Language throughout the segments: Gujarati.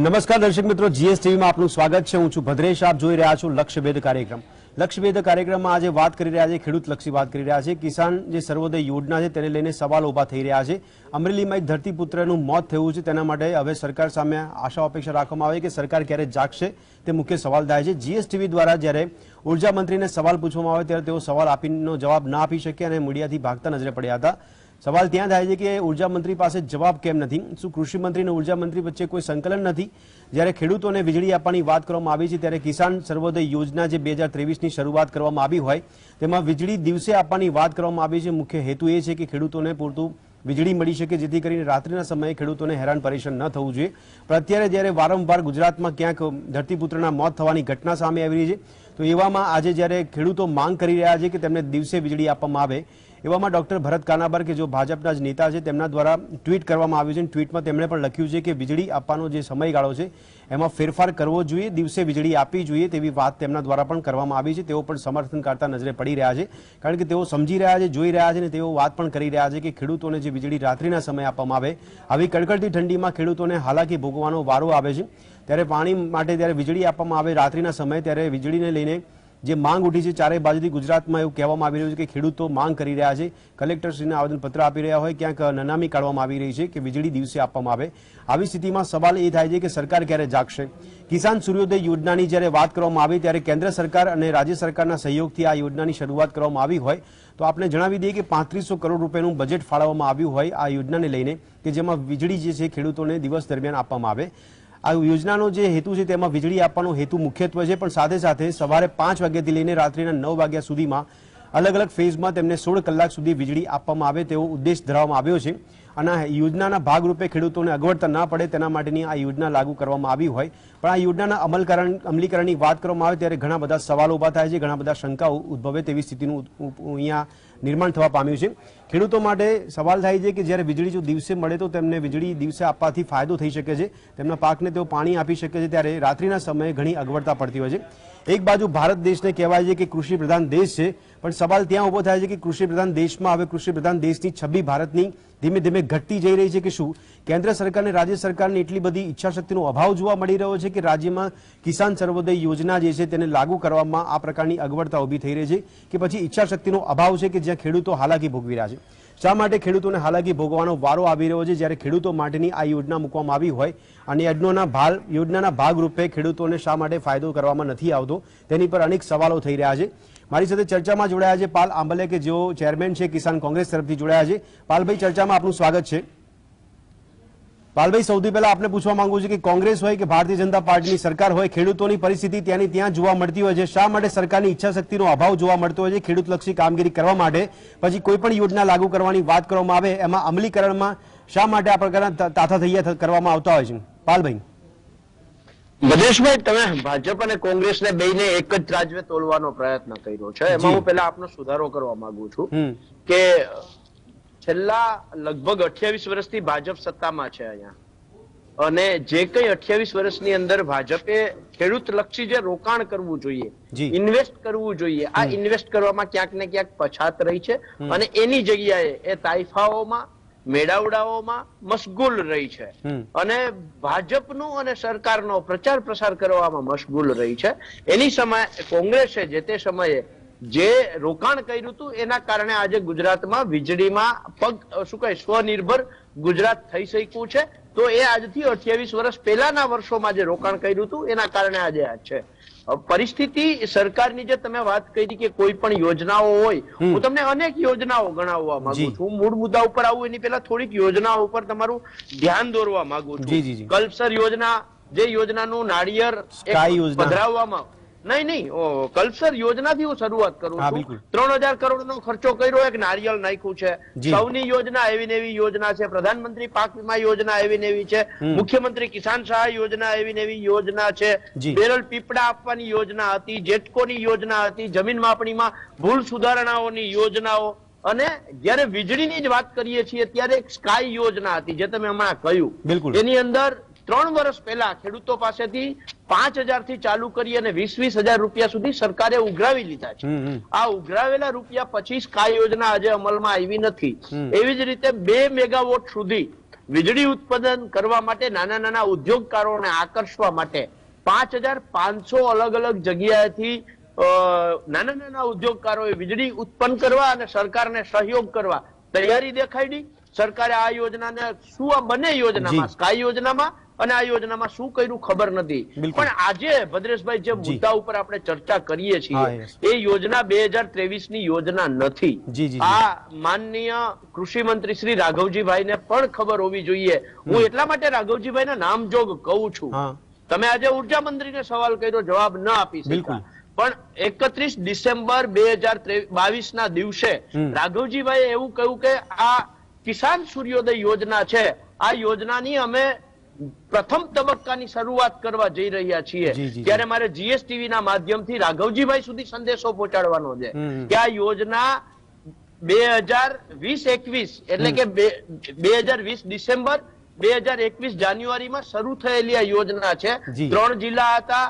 નમસ્કાર દર્શક મિત્રો, જીએસટીવીમાં આપનું સ્વાગત છે. હું છું ભદ્રેશ. આપ જોઈ રહ્યા છો લક્ષ્યભેદ કાર્યક્રમ. લક્ષ્યભેદ કાર્યક્રમમાં આજે વાત કરી રહ્યા છે, ખેડૂત લક્ષી વાત કરી રહ્યા છે. કિસાન જે સર્વોદય યોજના છે તેને લઈને સવાલ ઊભા થઈ રહ્યા છે. અમરેલીમાં એક ધરતીપુત્રનું મોત થયું છે, તેના માટે હવે સરકાર સામે આશા અપેક્ષા રાખવામાં આવે કે સરકાર ક્યારે જાગશે તે મુખ્ય સવાલ થાય છે. જીએસટીવી દ્વારા જ્યારે ઊર્જા મંત્રીને સવાલ પૂછવામાં આવે ત્યારે તેઓ સવાલ આપીનો જવાબ ના આપી શકે અને મીડિયાથી ભાગતા નજરે પડ્યા હતા. સવાલ ત્યાં થાય છે કે ઊર્જા મંત્રી પાસે જવાબ કેમ નથી શું કૃષિ મંત્રી અને ઊર્જા મંત્રી વચ્ચે કોઈ સંકલન નથી જ્યારે ખેડૂતોને વીજળી આપવાની વાત કરવામાં આવી છે, ત્યારે કિસાન સર્વોદય યોજના જે બે હજાર ત્રેવીસની શરૂઆત કરવામાં આવી હોય, તેમાં વીજળી દિવસે આપવાની વાત કરવામાં આવી છે. મુખ્ય હેતુ એ છે કે ખેડૂતોને પૂરતું વીજળી મળી શકે, જેથી કરીને રાત્રિના સમયે ખેડૂતોને હેરાન પરેશાન ન થવું જોઈએ. પણ અત્યારે જ્યારે વારંવાર ગુજરાતમાં ક્યાંક ધરતીપુત્રના મોત થવાની ઘટના સામે આવી રહી છે, તો એવામાં આજે જ્યારે ખેડૂતો માંગ કરી રહ્યા છે કે તેમને દિવસે વીજળી આપવામાં આવે એવામાં ડોક્ટર ભરત કાનાબર કે જો ભાજપના જ નેતા છે, તેમના દ્વારા ટ્વીટ કરવામાં આવ્યું છે ટ્વીટમાં તેમણે પણ લખ્યું છે કે વીજળી આપવાનો જે સમયગાળો છે, એમાં ફેરફાર કરવો જોઈએ, દિવસે વીજળી આપવી જોઈએ તેવી વાત તેમના દ્વારા પણ કરવામાં આવી છે. તેઓ પણ સમર્થન કરતા નજરે પડી રહ્યા છે, કારણ કે તેઓ સમજી રહ્યા છે, જોઈ રહ્યા છે અને તેઓ વાત પણ કરી રહ્યા છે કે ખેડૂતોને જે વીજળી રાત્રિના સમય આપવામાં આવે, આવી કડકડતી ઠંડીમાં ખેડૂતોને હાલાકી ભોગવાનો વારો આવે છે. ત્યારે પાણી માટે ત્યારે વીજળી આપવામાં આવે રાત્રિના સમયે, ત્યારે વીજળીને લઈને જે માંગ ઉઠી છે ચારે બાજુથી ગુજરાતમાં એવું કહેવામાં આવી રહ્યું છે કે ખેડૂતો માંગ કરી રહ્યા છે. કલેક્ટરશ્રીને આવેદનપત્ર આપી રહ્યા હોય, ક્યાંક નનામી કાઢવામાં આવી રહી છે કે વીજળી દિવસે આપવામાં આવે. આવી સ્થિતિમાં સવાલ એ થાય છે કે સરકાર ક્યારે જાગશે? કિસાન સૂર્યોદય યોજનાની જ્યારે વાત કરવામાં આવી ત્યારે કેન્દ્ર સરકાર અને રાજ્ય સરકારના સહયોગથી આ યોજનાની શરૂઆત કરવામાં આવી હોય. તો આપણે જણાવી દઈએ કે પાંત્રીસો કરોડ રૂપિયાનું બજેટ ફાળવવામાં આવ્યું હોય આ યોજનાને લઈને કે જેમાં વીજળી જે છે ખેડૂતોને દિવસ દરમિયાન આપવામાં આવે. આ યોજનાનો જે હેતુ છે તેમાં વીજળી આપવાનો હેતુ મુખ્યત્વે છે, પણ સાથે સાથે સવારે પાંચ વાગ્યાથી લઈને રાત્રિના નવ વાગ્યા સુધીમાં અલગ અલગ ફેઝમાં તેમને સોળ કલાક સુધી વીજળી આપવામાં આવે તેવો ઉદ્દેશ ધરાવવામાં આવ્યો છે. અને આ યોજનાના ભાગરૂપે ખેડૂતોને અગવડતા ના પડે તેના માટેની આ યોજના લાગુ કરવામાં આવી હોય. પણ આ યોજનાના અમલકરણ અમલીકરણની વાત કરવામાં આવે ત્યારે ઘણા બધા સવાલો ઊભા થાય છે, ઘણા બધા શંકાઓ ઉદ્ભવે તેવી સ્થિતિનું અહીંયા નિર્માણ થવા પામ્યું છે. ખેડૂતો માટે સવાલ થાય છે કે જ્યારે વીજળી જો દિવસે મળે તો તેમને વીજળી દિવસે આપવાથી ફાયદો થઈ શકે છે. તેમના પાકને તેઓ પાણી આપી શકે છે ત્યારે રાત્રિના સમયે ઘણી અગવડતા પડતી હોય છે. એક બાજુ ભારત દેશને કહેવાય છે કે કૃષિ પ્રધાન દેશ છે, પણ સવાલ ત્યાં ઊભો થાય છે કે કૃષિ પ્રધાન દેશમાં હવે કૃષિ પ્રધાન દેશની છબી ભારતની ધીમે ધીમે ઘટતી જઈ રહી છે કે શું? કેન્દ્ર સરકાર અને રાજ્ય સરકારની એટલી બધી ઈચ્છાશક્તિનો અભાવ જોવા મળી રહ્યો છે કે રાજ્યમાં કિસાન સર્વોદય યોજના જે છે તેને લાગુ કરવામાં આ પ્રકારની અગવડતા ઊભી થઈ રહી છે કે પછી ઈચ્છાશક્તિનો અભાવ છે કે જ્યાં ખેડૂતો હાલાકી ભોગવી રહ્યા છે. શા માટે ખેડૂતોને હાલાકી ભોગવાનો વારો આવી રહ્યો છે? જ્યારે ખેડૂતો માટેની આ યોજના મૂકવામાં આવી હોય, અને યોજનાના ભાગ યોજનાના ભાગરૂપે ખેડૂતોને શા માટે ફાયદો કરવામાં નથી આવતો, તેની પર અનેક સવાલો થઈ રહ્યા છે. મારી સાથે ચર્ચામાં જોડાયા છે પાલ આંબલે, કે જેઓ ચેરમેન છે, કિસાન કોંગ્રેસ તરફથી જોડાયા છે. પાલભાઈ, ચર્ચામાં આપનું સ્વાગત છે. પાલભાઈ સૌથી પહેલા આપને પૂછવા માંગુ છું કે કોંગ્રેસ હોય કે ભારતીય જનતા પાર્ટીની સરકાર હોય ખેડૂતોની પરિસ્થિતિ ત્યાંની ત્યાં જોવા મળતી હોય છે. શા માટે સરકારની ઈચ્છાશક્તિનો અભાવ જોવા મળતો હોય છે ખેડૂતલક્ષી કામગીરી કરવા માટે? પછી કોઈ પણ યોજના લાગુ કરવાની વાત કરવામાં આવે એમાં અમલીકરણમાં શા માટે આ પ્રકારના તાથા થૈયા કરવામાં આવતા હોય છે? પાલભાઈ. મધેશભાઈ તમે ભાજપ અને કોંગ્રેસને બેને એક જ રાજ્ય તોલવાનો પ્રયત્ન કર્યો છે. એમાં હું પેલા આપનો સુધારો કરવા માંગુ છું કે છેલ્લા લગભગ અઠ્યાવીસ વર્ષથી ભાજપ સત્તામાં છે અહીંયા. અને જે કઈ અઠ્યાવીસ વર્ષની અંદર ભાજપે ખેડૂત લક્ષી જે રોકાણ કરવું જોઈએ ઇન્વેસ્ટ કરવું જોઈએ આ ઇન્વેસ્ટ કરવામાં ક્યાંક ને ક્યાંક પછાત રહી છે અને એની જગ્યાએ એ તાઇફાઓમાં મેળાવડાઓમાં મશગુલ રહી છે. અને ભાજપનો અને સરકારનો પ્રચાર પ્રસાર કરવામાં મશગુલ રહી છે. એની સમયે કોંગ્રેસે જે તે સમયે જે રોકાણ કર્યું હતું એના કારણે આજે ગુજરાતમાં વીજળીમાં પગ શું કહે સ્વનિર્ભર ગુજરાત થઈ શક્યું છે. તો એ આજથી અઠ્યાવીસ વર્ષ પહેલાના વર્ષોમાં જે રોકાણ કર્યું હતું એના કારણે આજે આ છે. પરિસ્થિતિ સરકારની જે તમે વાત કરી કે કોઈ પણ યોજનાઓ હોય હું તમને અનેક યોજનાઓ ગણાવવા માંગુ છું. હું મૂળ મુદ્દા ઉપર આવું એની પહેલા થોડીક યોજનાઓ ઉપર તમારું ધ્યાન દોરવા માંગુ છું. કલ્પસર યોજના જે યોજનાનું નાળિયેર પધરાવવામાં નહીં નહીં ઓ, કલ્પસર યોજનાથી હું શરૂઆત કરું છું. ત્રણ હજાર કરોડ નો ખર્ચો કર્યો એક નારિયેળ નાખ્યું છે. સૌની યોજના એવી ને એવી યોજના છે. પ્રધાનમંત્રી પાક વીમા યોજના એવી ને એવી છે. મુખ્યમંત્રી કિસાન સહાય યોજના એવી ને એવી યોજના છે. બેરલ પીપડા આપવાની યોજના હતી જેટકોની યોજના હતી જમીન માપણીમાં ભૂલ સુધારણાઓની યોજનાઓ. અને જ્યારે વીજળીની જ વાત કરીએ છીએ ત્યારે એક સ્કાય યોજના હતી જે તમે હમણાં કહ્યું. એની અંદર ત્રણ વર્ષ પહેલા ખેડૂતો પાસેથી પાંચ હજારથી ચાલુ કરી અને વીસ વીસ હજાર રૂપિયા સુધી સરકારે ઉઘરાવી લીધા છે. આ ઉઘરાવેલા રૂપિયા પછી સ્કાય યોજના આજે અમલમાં આવી નથી. એવી જ રીતે બે મેગાવોટ સુધી વીજળી ઉત્પાદન કરવા માટે નાના નાના ઉદ્યોગકારોને આકર્ષવા માટે પાંચ હજાર પાંચસો અલગ અલગ જગ્યાએથી નાના નાના ઉદ્યોગકારોએ વીજળી ઉત્પન્ન કરવા અને સરકારને સહયોગ કરવા તૈયારી દેખાડી સરકારે આ યોજનાને શું આ બંને યોજનામાં સ્કાય યોજનામાં અને આ યોજનામાં શું કર્યું ખબર નથી. પણ આજે ભદ્રેશભાઈ જે મુદ્દા ઉપર આપણે ચર્ચા કરીએ છીએ. એ યોજના બે ની યોજના નથી. આ માનનીય કૃષિ મંત્રી શ્રી રાઘવજીભાઈ ને પણ ખબર હોવી જોઈએ. હું એટલા માટે રાઘવજીભાઈ ના નામજોગ કહું છું. તમે આજે ઊર્જા મંત્રીને સવાલ કર્યો જવાબ ન આપી. શક્યા. પણ એકત્રીસ ડિસેમ્બર બે હજાર બાવીસ ના દિવસે રાઘવજીભાઈ એવું કહ્યું કે આ કિસાન સૂર્યોદય યોજના છે. આ યોજનાની અમે પ્રથમ તબક્કાની શરૂઆત કરવા જઈ રહ્યા છીએ. ત્યારે મારે જીએસટીવી ના માધ્યમથી રાઘવજીભાઈ સુધી સંદેશો પહોંચાડવાનો છે. કે આ યોજના બે હજાર વીસ એકવીસ એટલે કે બે હજાર વીસ ડિસેમ્બર બે હજાર એકવીસ જાન્યુઆરીમાં શરૂ થયેલી આ યોજના છે. ત્રણ જિલ્લા હતા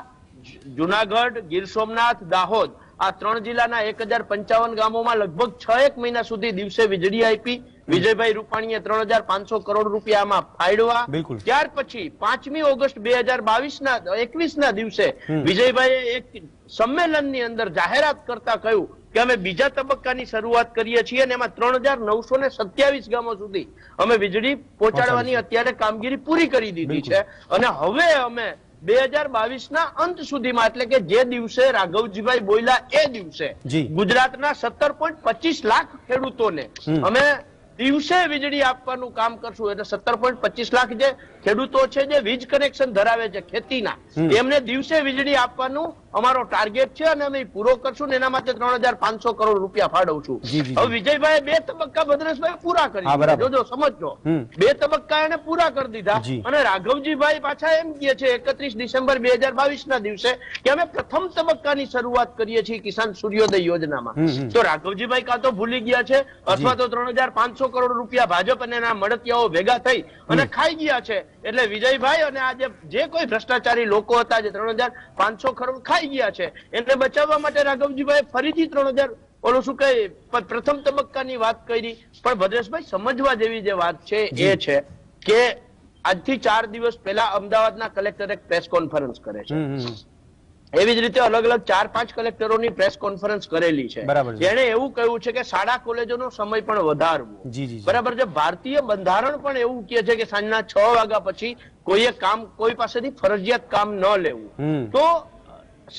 જુનાગઢ ગીર સોમનાથ દાહોદ. આ ત્રણ જિલ્લાના એક હજાર પંચાવન ગામોમાં લગભગ છ એક મહિના સુધી દિવસે વીજળી આપી. વિજયભાઈ રૂપાણીએ ત્રણ હજાર પાંચસો કરોડ રૂપિયામાં ફાળવા ત્યાર પછી પાંચમી ઓગસ્ટ બે હજાર બાવીસ ના એકવીસ ના દિવસે. વિજયભાઈએ એક સંમેલનની અંદર જાહેરાત કરતા કહ્યું કે અમે બીજા તબક્કાની શરૂઆત કરીએ છીએ અને એમાં ત્રણ હજાર નવસો ને સત્યાવીસ ગામો સુધી અમે વીજળી પહોંચાડવાની અત્યારે કામગીરી પૂરી કરી દીધી છે અને હવે અમે બે હજાર બાવીસ ના અંત સુધીમાં એટલે કે જે દિવસે રાઘવજીભાઈ બોલ્યા એ દિવસે. ગુજરાતના સત્તર પોઈન્ટ પચીસ લાખ ખેડૂતોને. અમે દિવસે વીજળી આપવાનું કામ કરશું એટલે સત્તર પોઈન્ટ પચીસ લાખ જે ખેડૂતો છે જે વીજ કનેક્શન ધરાવે છે ખેતીના. એમને દિવસે વીજળી આપવાનું અમારો ટાર્ગેટ છે અને અમે પૂરો કરશું ને એના માટે ત્રણ હજાર પાંચસો કરોડ રૂપિયા ફાળવું જી, હવે વિજયભાઈ બે તબક્કા ભદ્રેશભાઈ પૂરા કરી. જોજો સમજો બે તબક્કા એને પૂરા કરી દીધા. અને રાઘવજીભાઈ પાછા એમ કહે છે એકત્રીસ ડિસેમ્બર બે હજાર બાવીસ ના દિવસે કે અમે પ્રથમ તબક્કાની શરૂઆત કરીએ છીએ કિસાન સૂર્યોદય યોજનામાં. તો રાઘવજીભાઈ કાં તો ભૂલી ગયા છે અથવા તો ત્રણ હજાર પાંચસો કરોડ રૂપિયા ભાજપ અને એના મળતિયાઓ ભેગા થઈ અને ખાઈ ગયા છે. એટલે વિજયભાઈ અને આજે જે કોઈ ભ્રષ્ટાચારી લોકો હતા જે ત્રણ હજાર પાંચસો કરોડ ખાઈ ગયા છે એને બચાવવા માટે રાઘવજીભાઈ ફરીથી ત્રણ હજાર ઓલું શું કહે પ્રથમ તબક્કાની વાત કરી. પણ ભદ્રેશભાઈ સમજવા જેવી જે વાત છે એ છે કે આજથી ચાર દિવસ પહેલા અમદાવાદના કલેક્ટર એક પ્રેસ કોન્ફરન્સ કરે છે. એવી જ રીતે અલગ અલગ ચાર પાંચ કલેક્ટરોની પ્રેસ કોન્ફરન્સ કરેલી છે. જેણે એવું કહ્યું છે કે શાળા કોલેજોનો સમય પણ વધારવો. બરાબર છે? ભારતીય બંધારણ પણ એવું કહે છે કે સાંજના છ વાગ્યા પછી કોઈએ કામ કોઈ પાસેથી ફરજિયાત કામ ન લેવું. તો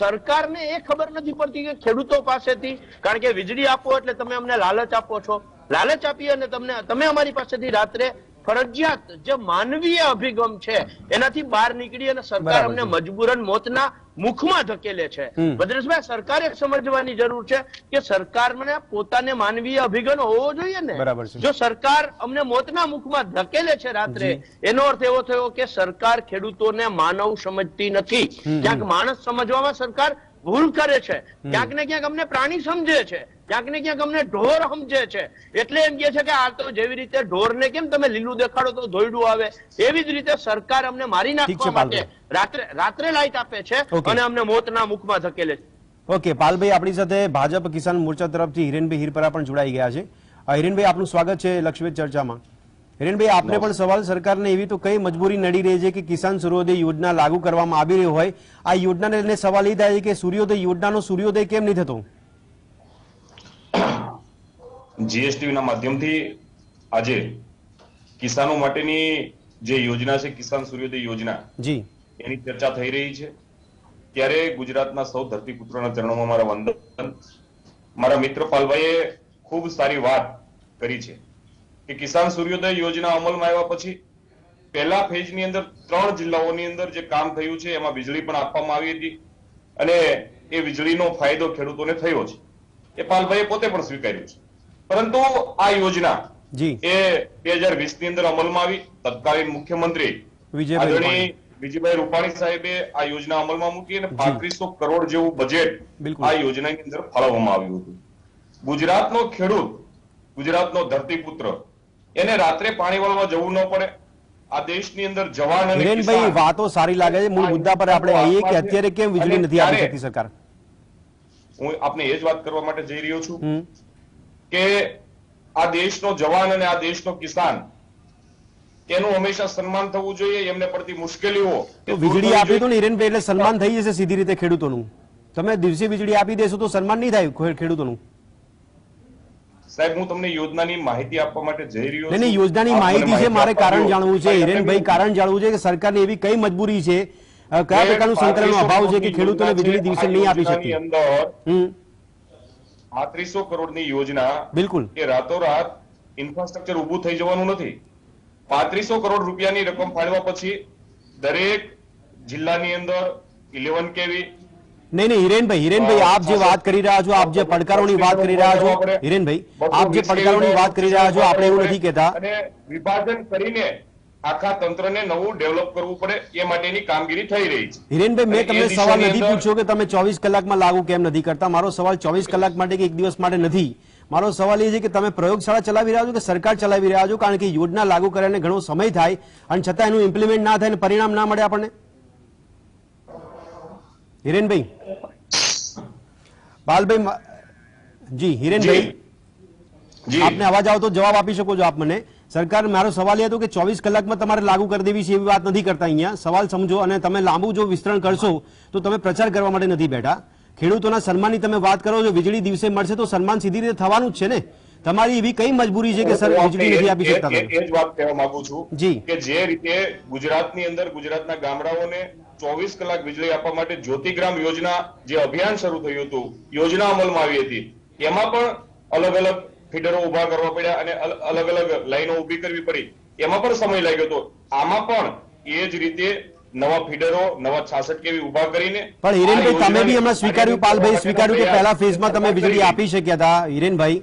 સરકારને એ ખબર નથી પડતી કે ખેડૂતો પાસેથી કારણ કે વીજળી આપો એટલે તમે અમને લાલચ આપો છો. લાલચ આપી અને તમને તમે અમારી પાસેથી રાત્રે ફરજિયાત જે માનવીય અભિગમ છે એનાથી બહાર નીકળી અને સરકાર અમને મજબૂરન મોતના મુખમાં ધકેલે છે. ભદ્રેશભાઈ સરકારે સમજવાની જરૂર છે કે સરકારને પોતાને માનવીય અભિગમ હોવો જોઈએ ને. જો સરકાર અમને મોતના મુખમાં ધકેલે છે રાત્રે એનો અર્થ એવો થયો કે સરકાર ખેડૂતોને માનવ સમજતી નથી. ક્યાંક માણસ સમજવામાં સરકાર ભૂલ કરે છે. ક્યાંક ને ક્યાંક અમને પ્રાણી સમજે છે. ક્યાંક ને ક્યાંક અમને ઢોર સમજે છે. એટલે એમ કે છે કે આ તો જેવી રીતે ઢોરને કેમ તમે લીલું દેખાડો તો ધોયડું આવે. એવી જ રીતે સરકાર અમને મારી નાખવા માટે રાત્રે રાત્રે લાઈટ આપે છે અને અમને મોતના મુખમાં ધકેલે છે. ઓકે પાલભાઈ આપણી સાથે ભાજપ કિસાન મોરચા તરફથી હિરેનભાઈ હિરપરા પણ જોડાઈ ગયા છે. હિરેનભાઈ આપનું સ્વાગત છે લક્ષ્મી ચર્ચામાં. હિરેનભાઈ આપને પણ સવાલ સરકારને એવી તો કઈ મજબૂરી નડી રહી છે કે કિસાન સૂર્યોદય યોજના લાગુ કરવામાં આવી રહી હોય? આ યોજનાને સવાલ એ થાય છે કે સૂર્યોદય યોજનાનો સૂર્યોદય કેમ નહીં થતો? જીએસટી ના માધ્યમથી આજે કિસાનો માટેની જે યોજના છે કિસાન સૂર્યોદય યોજના જી. એની ચર્ચા થઈ રહી છે. ત્યારે ગુજરાતના સૌ ધરતીપુત્રોના ચરણોમાં મારા વંદન. મારા મિત્ર પાલભાઈએ ખૂબ સારી વાત કરી છે કે કિસાન સૂર્યોદય યોજના અમલમાં આવ્યા પછી પહેલા ફેઝની અંદર ત્રણ જિલ્લાઓની અંદર જે કામ થયું છે એમાં વીજળી પણ આપવામાં આવી હતી અને એ વીજળીનો ફાયદો ખેડૂતોને થયો છે એ પાલભાઈએ પોતે પણ સ્વીકાર્યું છે. પરંતુ આ યોજના એ બે હજાર વીસની અંદર અમલમાં આવી. તત્કાલીન મુખ્યમંત્રી આદરણીય વિજયભાઈ રૂપાણી સાહેબે આ યોજના અમલમાં મૂકી અને પાંત્રીસો કરોડ જેવું બજેટ. આ યોજનાની અંદર ફાળવવામાં આવ્યું હતું. ગુજરાતનો ખેડૂત ગુજરાતનો ધરતીપુત્ર એને રાત્રે પાણી વળવા જવું ન પડે. આ દેશની અંદર જવાન અને વાતો સારી લાગે છે. મૂળ મુદ્દા પર આપણે આવીએ કે અત્યારે કેમ વીજળી નથી આવી શકતી સરકાર? હું આપને એ જ વાત કરવા માટે જઈ રહ્યો છું કે આ દેશનો જવાન અને આ દેશનો કિસાન એનું હંમેશા સન્માન થવું જોઈએ એમને પડતી મુશ્કેલીઓ તો વીજળી આપી તો હિરેનભાઈ એટલે સન્માન થઈ જશે સીધી રીતે ખેડૂતોનું. તમે દિવસે વીજળી આપી દેશો તો સન્માન નહીં થાય ખેડૂતોનું. સાહેબ હું તમને યોજનાની માહિતી આપવા માટે જઈ રહ્યો નહીં યોજનાની માહિતી છે મારે કારણ જાણવું છે હિરેનભાઈ કારણ જાણવું છે કે સરકારની એવી કઈ મજબૂરી છે કયા પ્રકારનું સંકલનનો અભાવ છે કે ખેડૂતોને વીજળી દિવસે નહીં આપી શકતી? અંદર પાંત્રીસો કરોડની યોજના બિલકુલ. એ રાતોરાત ઇન્ફ્રાસ્ટ્રક્ચર ઊભું થઈ જવાનું નથી. પાંત્રીસો કરોડ રૂપિયાની રકમ ફાળવા પછી દરેક જિલ્લાની અંદર ઇલેવન કેવી નહીં નહીં હિરેનભાઈ હિરેનભાઈ આપ જે વાત કરી રહ્યા છો આપ જે પડકારોની વાત કરી રહ્યા છો હિરેનભાઈ આપ જે પડકારોની વાત કરી રહ્યા છો આપણે એવું નથી કહેતા. અને વિભાજન કરીને આખા તંત્રને નવું ડેવલપ કરવું પડે એ માટેની કામગીરી થઈ રહી છે. હિરેનભાઈ મેં તમને સવાલ નથી પૂછ્યો કે તમે ચોવીસ કલાકમાં લાગુ કેમ નથી કરતા? મારો સવાલ ચોવીસ કલાક માટે કે એક દિવસ માટે નથી. મારો સવાલ એ છે કે તમે પ્રયોગશાળા ચલાવી રહ્યા છો કે સરકાર ચલાવી રહ્યા છો? કારણ કે યોજના લાગુ કર્યાને ઘણો સમય થાય અને છતાં એનું ઇમ્પ્લિમેન્ટ ના થાય અને પરિણામ ના મળે આપણને? હિરેનભાઈ. બાલભાઈ જી હિરેનભાઈ. આપને અવાજ આવતો જવાબ આપી શકો છો આપ મને. સરકાર મારો સવાલ એ હતો કે ચોવીસ કલાકમાં તમારે લાગુ કરી દેવી છે એવી વાત નથી કરતા અહીંયા. સવાલ સમજો અને તમે લાંબુ જો વિસ્તરણ કરશો તો તમે પ્રચાર કરવા માટે નથી બેઠા. ખેડૂતોના સન્માનની તમે વાત કરો છો વીજળી દિવસે મળશે તો સન્માન સીધી રીતે થવાનું જ છે ને? તમારી એવી કઈ મજબૂરી છે કે સર વીજળી નથી આપી શકતા એ જ વાત કહેવા માંગુ છું જી. કે જે રીતે ગુજરાતની અંદર ગુજરાતના ગામડાઓને ચોવીસ કલાક વીજળી આપવા માટે જ્યોતિગ્રામ યોજના જે અભિયાન શરૂ થયું હતું યોજના અમલમાં આવી હતી એમાં પણ અલગ અલગ ફીડરો ઊભા કરવા પડ્યા અને અલગ અલગ લાઈનો ઊભી કરવી પડી. એમાં પણ સમય લાગ્યો હતો આમાં પણ એ જ રીતે નવા ફીડરો નવા છાસઠ કેવી ઊભા કરીને પણ હિરેનભાઈ તમે બી હમણાં સ્વીકાર્યું પાલભાઈ સ્વીકાર્યું કે પહેલા ફેઝમાં તમે વીજળી આપી શક્યા હતા? હિરેનભાઈ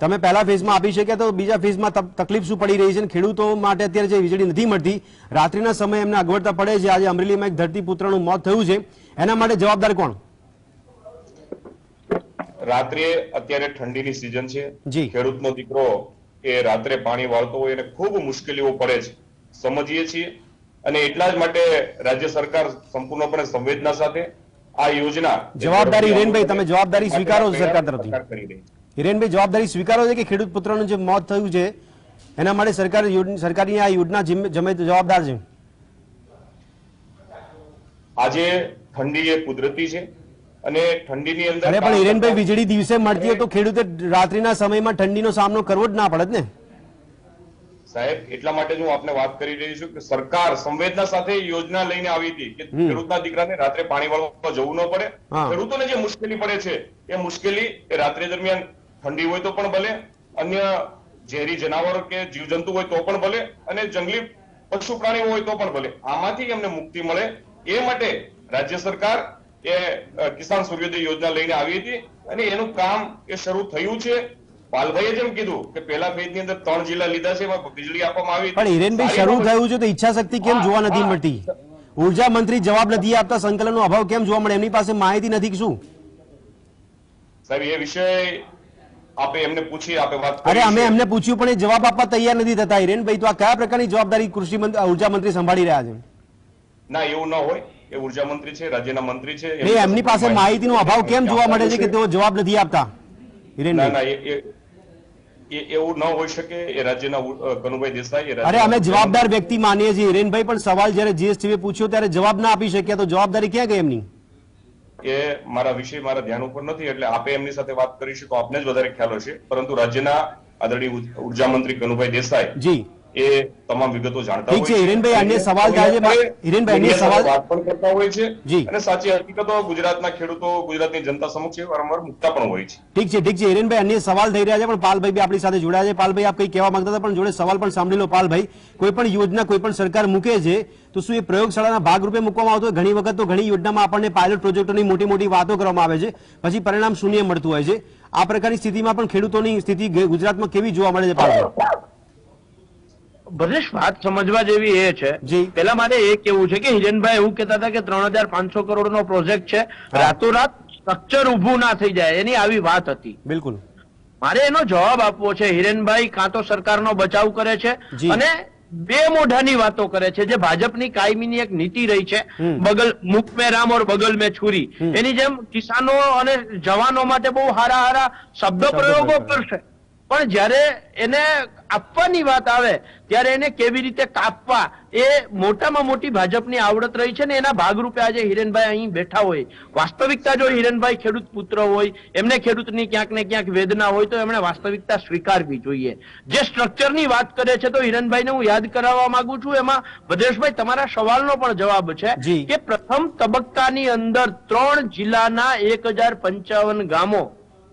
તમે પહેલા ફેઝમાં આપી શક્યા તો બીજા ફેઝમાં તક- તકલીફ શું પડી રહી છે? ખેડૂતો માટે અત્યારે જે વીજળી નથી મળતી રાત્રિના સમયે એમને અગવડતા પડે છે. આજે અમરેલીમાં એક ધરતીપુત્રનું મોત થયું છે. એના માટે જવાબદાર કોણ? રાત્રે અત્યારે ઠંડીની સિઝન છે. ખેડૂતનો દીકરો એ રાત્રે પાણી વાળતો હોય એને ખૂબ મુશ્કેલીઓ પડે છે. સમજીએ છીએ. અને એટલા જ માટે રાજ્ય સરકાર સંપૂર્ણપણે સંવેદના સાથે આ યોજના જવાબદારી હિરેનભાઈ, તમે જવાબદારી સ્વીકારો સરકાર તરફથી? હિરેનભાઈ જવાબદારી સ્વીકારો છે કે ખેડૂત પુત્રનું જે મોત થયું છે એના માટે સરકાર સરકારની આ યોજના જમે જવાબદાર છે? આજે ઠંડી એ કુદરતી છે. અને ઠંડીની અંદર અરે પણ હિરેનભાઈ વીજળી દિવસે મળતી હોય તો ખેડૂતે રાત્રિના સમયમાં ઠંડીનો સામનો કરવો જ ના પડે ને. સાહેબ એટલા માટે જ હું આપને વાત કરી રહી છું કે સરકાર સંવેદના સાથે યોજના લઈને આવી હતી કે ખેડૂતના દીકરાને રાત્રે પાણી વાળવા જવું ન પડે. ખેડૂતોને જે મુશ્કેલી પડે છે એ મુશ્કેલી એ રાત્રે દરમિયાન ઠંડી હોય તો પણ ભલે અન્ય ઝેરી જનાવર કે જીવજંતુ હોય તો પણ ભલે અને જંગલી પશુ પ્રાણીઓ હોય તો પણ ભલે. આમાંથી એમને મુક્તિ મળે. એ માટે રાજ્ય સરકાર એ કિસાન સૂર્યોદય યોજના લઈને આવી હતી અને એનું કામ એ શરૂ થયું છે. પાલભાઈએ જેમ કીધું કે પહેલા ફેજની અંદર ત્રણ જિલ્લા લીધા છે એમાં વીજળી આપવામાં આવી પણ હિરેનભાઈ શરૂ થયું છે તો ઈચ્છા શક્તિ કેમ જોવા નથી મળતી? ઊર્જા મંત્રી જવાબ નથી આપતા સંકલનનો અભાવ કેમ જોવા મળે? એમની પાસે માહિતી નથી કે શું? સાહેબ એ વિષય આપે એમને પૂછી આપે વાત અરે અમે એમને પૂછ્યું પણ એ જવાબ આપવા તૈયાર નથી થતા. હિરેનભાઈ તો આ કયા પ્રકારની જવાબદારી કૃષિ મંત્રી ઊર્જા મંત્રી સંભાળી રહ્યા છે? ના એવું ન હોય. એ ઊર્જા મંત્રી છે રાજ્યના મંત્રી છે એમની પાસે માહિતીનો અભાવ કેમ જોવા મળે છે કે તેઓ જવાબ નથી આપતા? ના ના એ- એ- એ એવું ન હોઈ શકે એ રાજ્યના કનુભાઈ દેસાઈ અરે અમે જવાબદાર વ્યક્તિ માનીએ છીએ. હિરેનભાઈ પણ સવાલ જયારે જીએસટીવી પૂછ્યો ત્યારે જવાબ ના આપી શક્યા તો જવાબદારી ક્યાં ગઈ એમની? એ મારા વિષય મારા ધ્યાન ઉપર નથી એટલે આપે એમની સાથે વાત કરી શકો આપને જ વધારે ખ્યાલ હશે. પરંતુ રાજ્યના આદરણીય ઊર્જા મંત્રી કનુભાઈ દેસાઈ જી. એ તમામ વિગતો જાણતા હોય છે, હિરેનભાઈ, અન્ય સવાલ થાય છે. હિરેનભાઈ, અન્ય સવાલ- વાત પણ કરતા હોય છે. અને સાચી હકીકતો ગુજરાતના ખેડૂતો ગુજરાતની જનતા સમક્ષ વારંવાર મુકતા પણ હોય છે. ઠીક છે ઠીક છે હિરેનભાઈ અન્ય સવાલ થઈ રહ્યા છે પણ પાલભાઈ બી આપણી સાથે જોડાયા છે. પાલભાઈ આપ કંઈ કહેવા માંગતા હતા? પણ જોડે સવાલ પણ સાંભળી લો પાલભાઈ. કોઈ પણ યોજના કોઈ પણ સરકાર મૂકે છે તો શું એ પ્રયોગશાળાના ભાગરૂપે મૂકવામાં આવતો હોય? ઘણી વખત તો ઘણી યોજનામાં આપણને પાયલોટ પ્રોજેક્ટોની મોટી મોટી વાતો કરવામાં આવે છે. પછી પરિણામ શૂન્ય મળતું હોય છે. આ પ્રકારની સ્થિતિમાં પણ ખેડૂતોની સ્થિતિ ગુજરાતમાં કેવી જોવા મળે છે પાલભાઈ? ભરેશ વાત સમજવા જેવી એ છે. પેલા મારે એ કેવું છે કે હિરેનભાઈ એવું કહેતા હતા કે ત્રણ હજાર પાંચસો કરોડ નો પ્રોજેક્ટ છે. રાતોરાત સ્ટ્રક્ચર ઉભું ના થઈ જાય. એની આવી વાત હતી. બિલકુલ. મારે એનો જવાબ આપવો છે હિરેનભાઈ કાં તો સરકારનો બચાવ કરે છે અને બે મોઢાની વાતો કરે છે. જે ભાજપની કાયમીની એક નીતિ રહી છે બગલ મુખ મેં રામ ઓર બગલ મેં છુરી. એની જેમ કિસાનો અને જવાનો માટે બહુ હારા હારા શબ્દ પ્રયોગો. કરશે. પણ જ્યારે એને આપવાની વાત આવે ત્યારે એને કેવી રીતે કાપવા એ મોટામાં મોટી ભાજપની આવડત રહી છે ને એના ભાગરૂપે આજે હિરેનભાઈ અહીં બેઠા હોય. વાસ્તવિકતા જો હિરેનભાઈ ખેડૂત પુત્ર હોય એમને ખેડૂતની ક્યાંક ને ક્યાંક વેદના હોય તો એમણે વાસ્તવિકતા સ્વીકારવી જોઈએ. જે સ્ટ્રક્ચરની વાત કરે છે તો હિરેનભાઈને હું યાદ કરાવવા માંગુ છું. એમાં ભદ્રેશભાઈ તમારા સવાલનો પણ જવાબ છે કે પ્રથમ તબક્કાની અંદર ત્રણ જિલ્લાના એક હજાર પંચાવન ગામો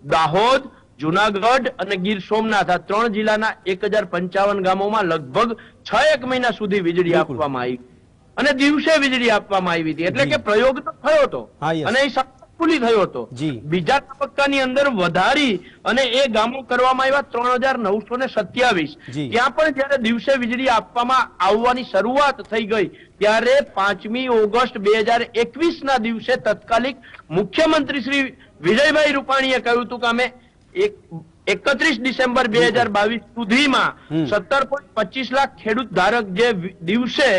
દાહોદ જુનાગઢ અને ગીર સોમનાથ આ ત્રણ જિલ્લાના એક હજાર પંચાવન ગામોમાં લગભગ છ એક મહિના સુધી વીજળી આપવામાં આવી. અને દિવસે વીજળી આપવામાં આવી હતી. એટલે કે પ્રયોગ તો થયો હતો. અને એ સક્સેસફુલી થયો હતો. બીજા તબક્કાની અંદર વધારી અને એ ગામો કરવામાં આવ્યા ત્રણ હજાર નવસો ને સત્યાવીસ ત્યાં પણ જયારે દિવસે વીજળી આપવામાં આવવાની શરૂઆત થઈ ગઈ ત્યારે પાંચમી ઓગસ્ટ બે હજાર એકવીસ ના દિવસે તત્કાલિક મુખ્યમંત્રી શ્રી વિજયભાઈ રૂપાણીએ કહ્યું હતું કે અમે એકત્રીસ ડિસેમ્બર બે હજાર બાવીસ સુધીમાં સત્તર પોઈન્ટ પચીસ લાખ ખેડૂત ધારક જે દિવસે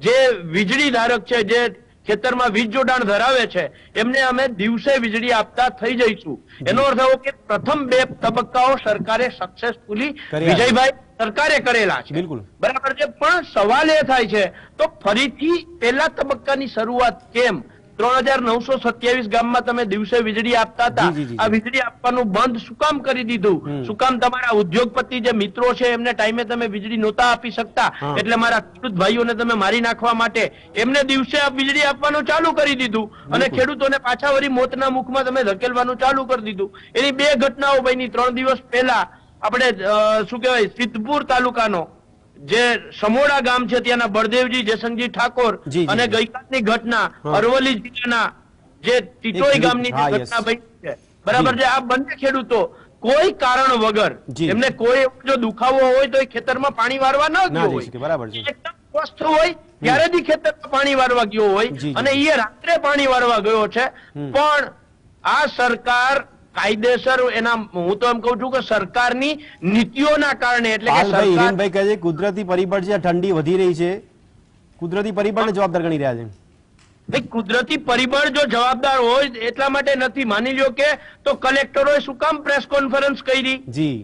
જે વીજળી ધારક છે જે ખેતરમાં વીજ જોડાણ ધરાવે છે એમને અમે દિવસે વીજળી આપતા થઈ જઈશું. એનો અર્થ એવો કે પ્રથમ બે તબક્કાઓ સરકારે સક્સેસફુલી વિજયભાઈ સરકારે કરેલા છે. બિલકુલ. બરાબર છે? પણ સવાલ એ થાય છે તો ફરીથી પહેલા તબક્કાની શરૂઆત કેમ? ત્રણ હજાર નવસો સત્યાવીસ ગામમાં તમે દિવસે વીજળી આપતા હતા. આ વીજળી આપવાનું બંધ શું કામ કરી દીધું? શું કામ તમારા ઉદ્યોગપતિ જે મિત્રો છે એમને ટાઈમે તમે વીજળી નહોતા આપી શકતા? એટલે મારા ખેડૂત ભાઈઓને તમે મારી નાખવા માટે એમને દિવસે વીજળી આપવાનું ચાલુ કરી દીધું. અને ખેડૂતોને પાછા વળી મોતના મુખમાં તમે ધકેલવાનું ચાલુ કરી દીધું. એની બે ઘટનાઓ બની ત્રણ દિવસ પહેલા. આપણે શું કહેવાય સિદ્ધપુર તાલુકાનો જે સમોડા ગામ છે ત્યાંના બળદેવજી જયસંગજી ઠાકોર અને ગઈકાલની ઘટના અરવલ્લી જિલ્લાના જે ટીટોઈ ગામની. ઘટના બની છે. બરાબર છે? આ બંને ખેડૂતો કોઈ કારણ વગર એમને કોઈ જો દુખાવો હોય તો એ ખેતરમાં પાણી વારવા ન ગયો હોય. બરાબર છે. એકદમ સ્વસ્થ હોય ત્યારે જ ખેતરમાં પાણી વારવા ગયો હોય. અને એ રાત્રે પાણી વારવા ગયો છે. પણ આ સરકાર કાયદેસર એના હું તો એમ કહું છું કે સરકારની નીતિઓના કારણે એટલે કે હિરેનભાઈ કહે છે કુદરતી પરિબળ છે ઠંડી વધી રહી છે. કુદરતી પરિબળને જવાબદાર ગણી રહ્યા છે. ભાઈ કુદરતી પરિબળ જો જવાબદાર હોય એટલા માટે નથી. માની લ્યો કે તો કલેક્ટરોએ શું કામ પ્રેસ કોન્ફરન્સ કરી? જી.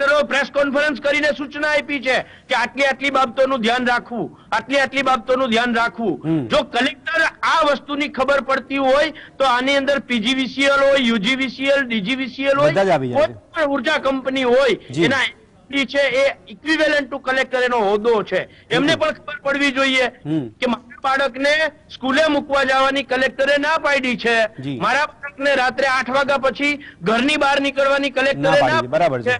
કલેક્ટરો પ્રેસ કોન્ફરન્સ કરીને સૂચના આપી છે કે આટલી આટલી બાબતોનું ધ્યાન રાખવું આટલી આટલી બાબતોનું ધ્યાન રાખવું. જો કલેક્ટર આ વસ્તુની ખબર પડતી હોય તો આની અંદર પીજીવીસીએલ હોય યુજીવીસીએલ ડીજીવીસીએલ હોય કોઈ પણ ઊર્જા કંપની હોય એના છે એ ઇક્વિવેલન્ટ ટુ કલેક્ટર એનો હોદ્દો છે. એમને પણ ખબર પડવી જોઈએ કે મારા બાળકને સ્કૂલે મૂકવા જવાની કલેક્ટરે ના પાડી છે. મારા બાળકને રાત્રે આઠ વાગ્યા પછી ઘરની બહાર નીકળવાની કલેક્ટરે ના બરાબર છે.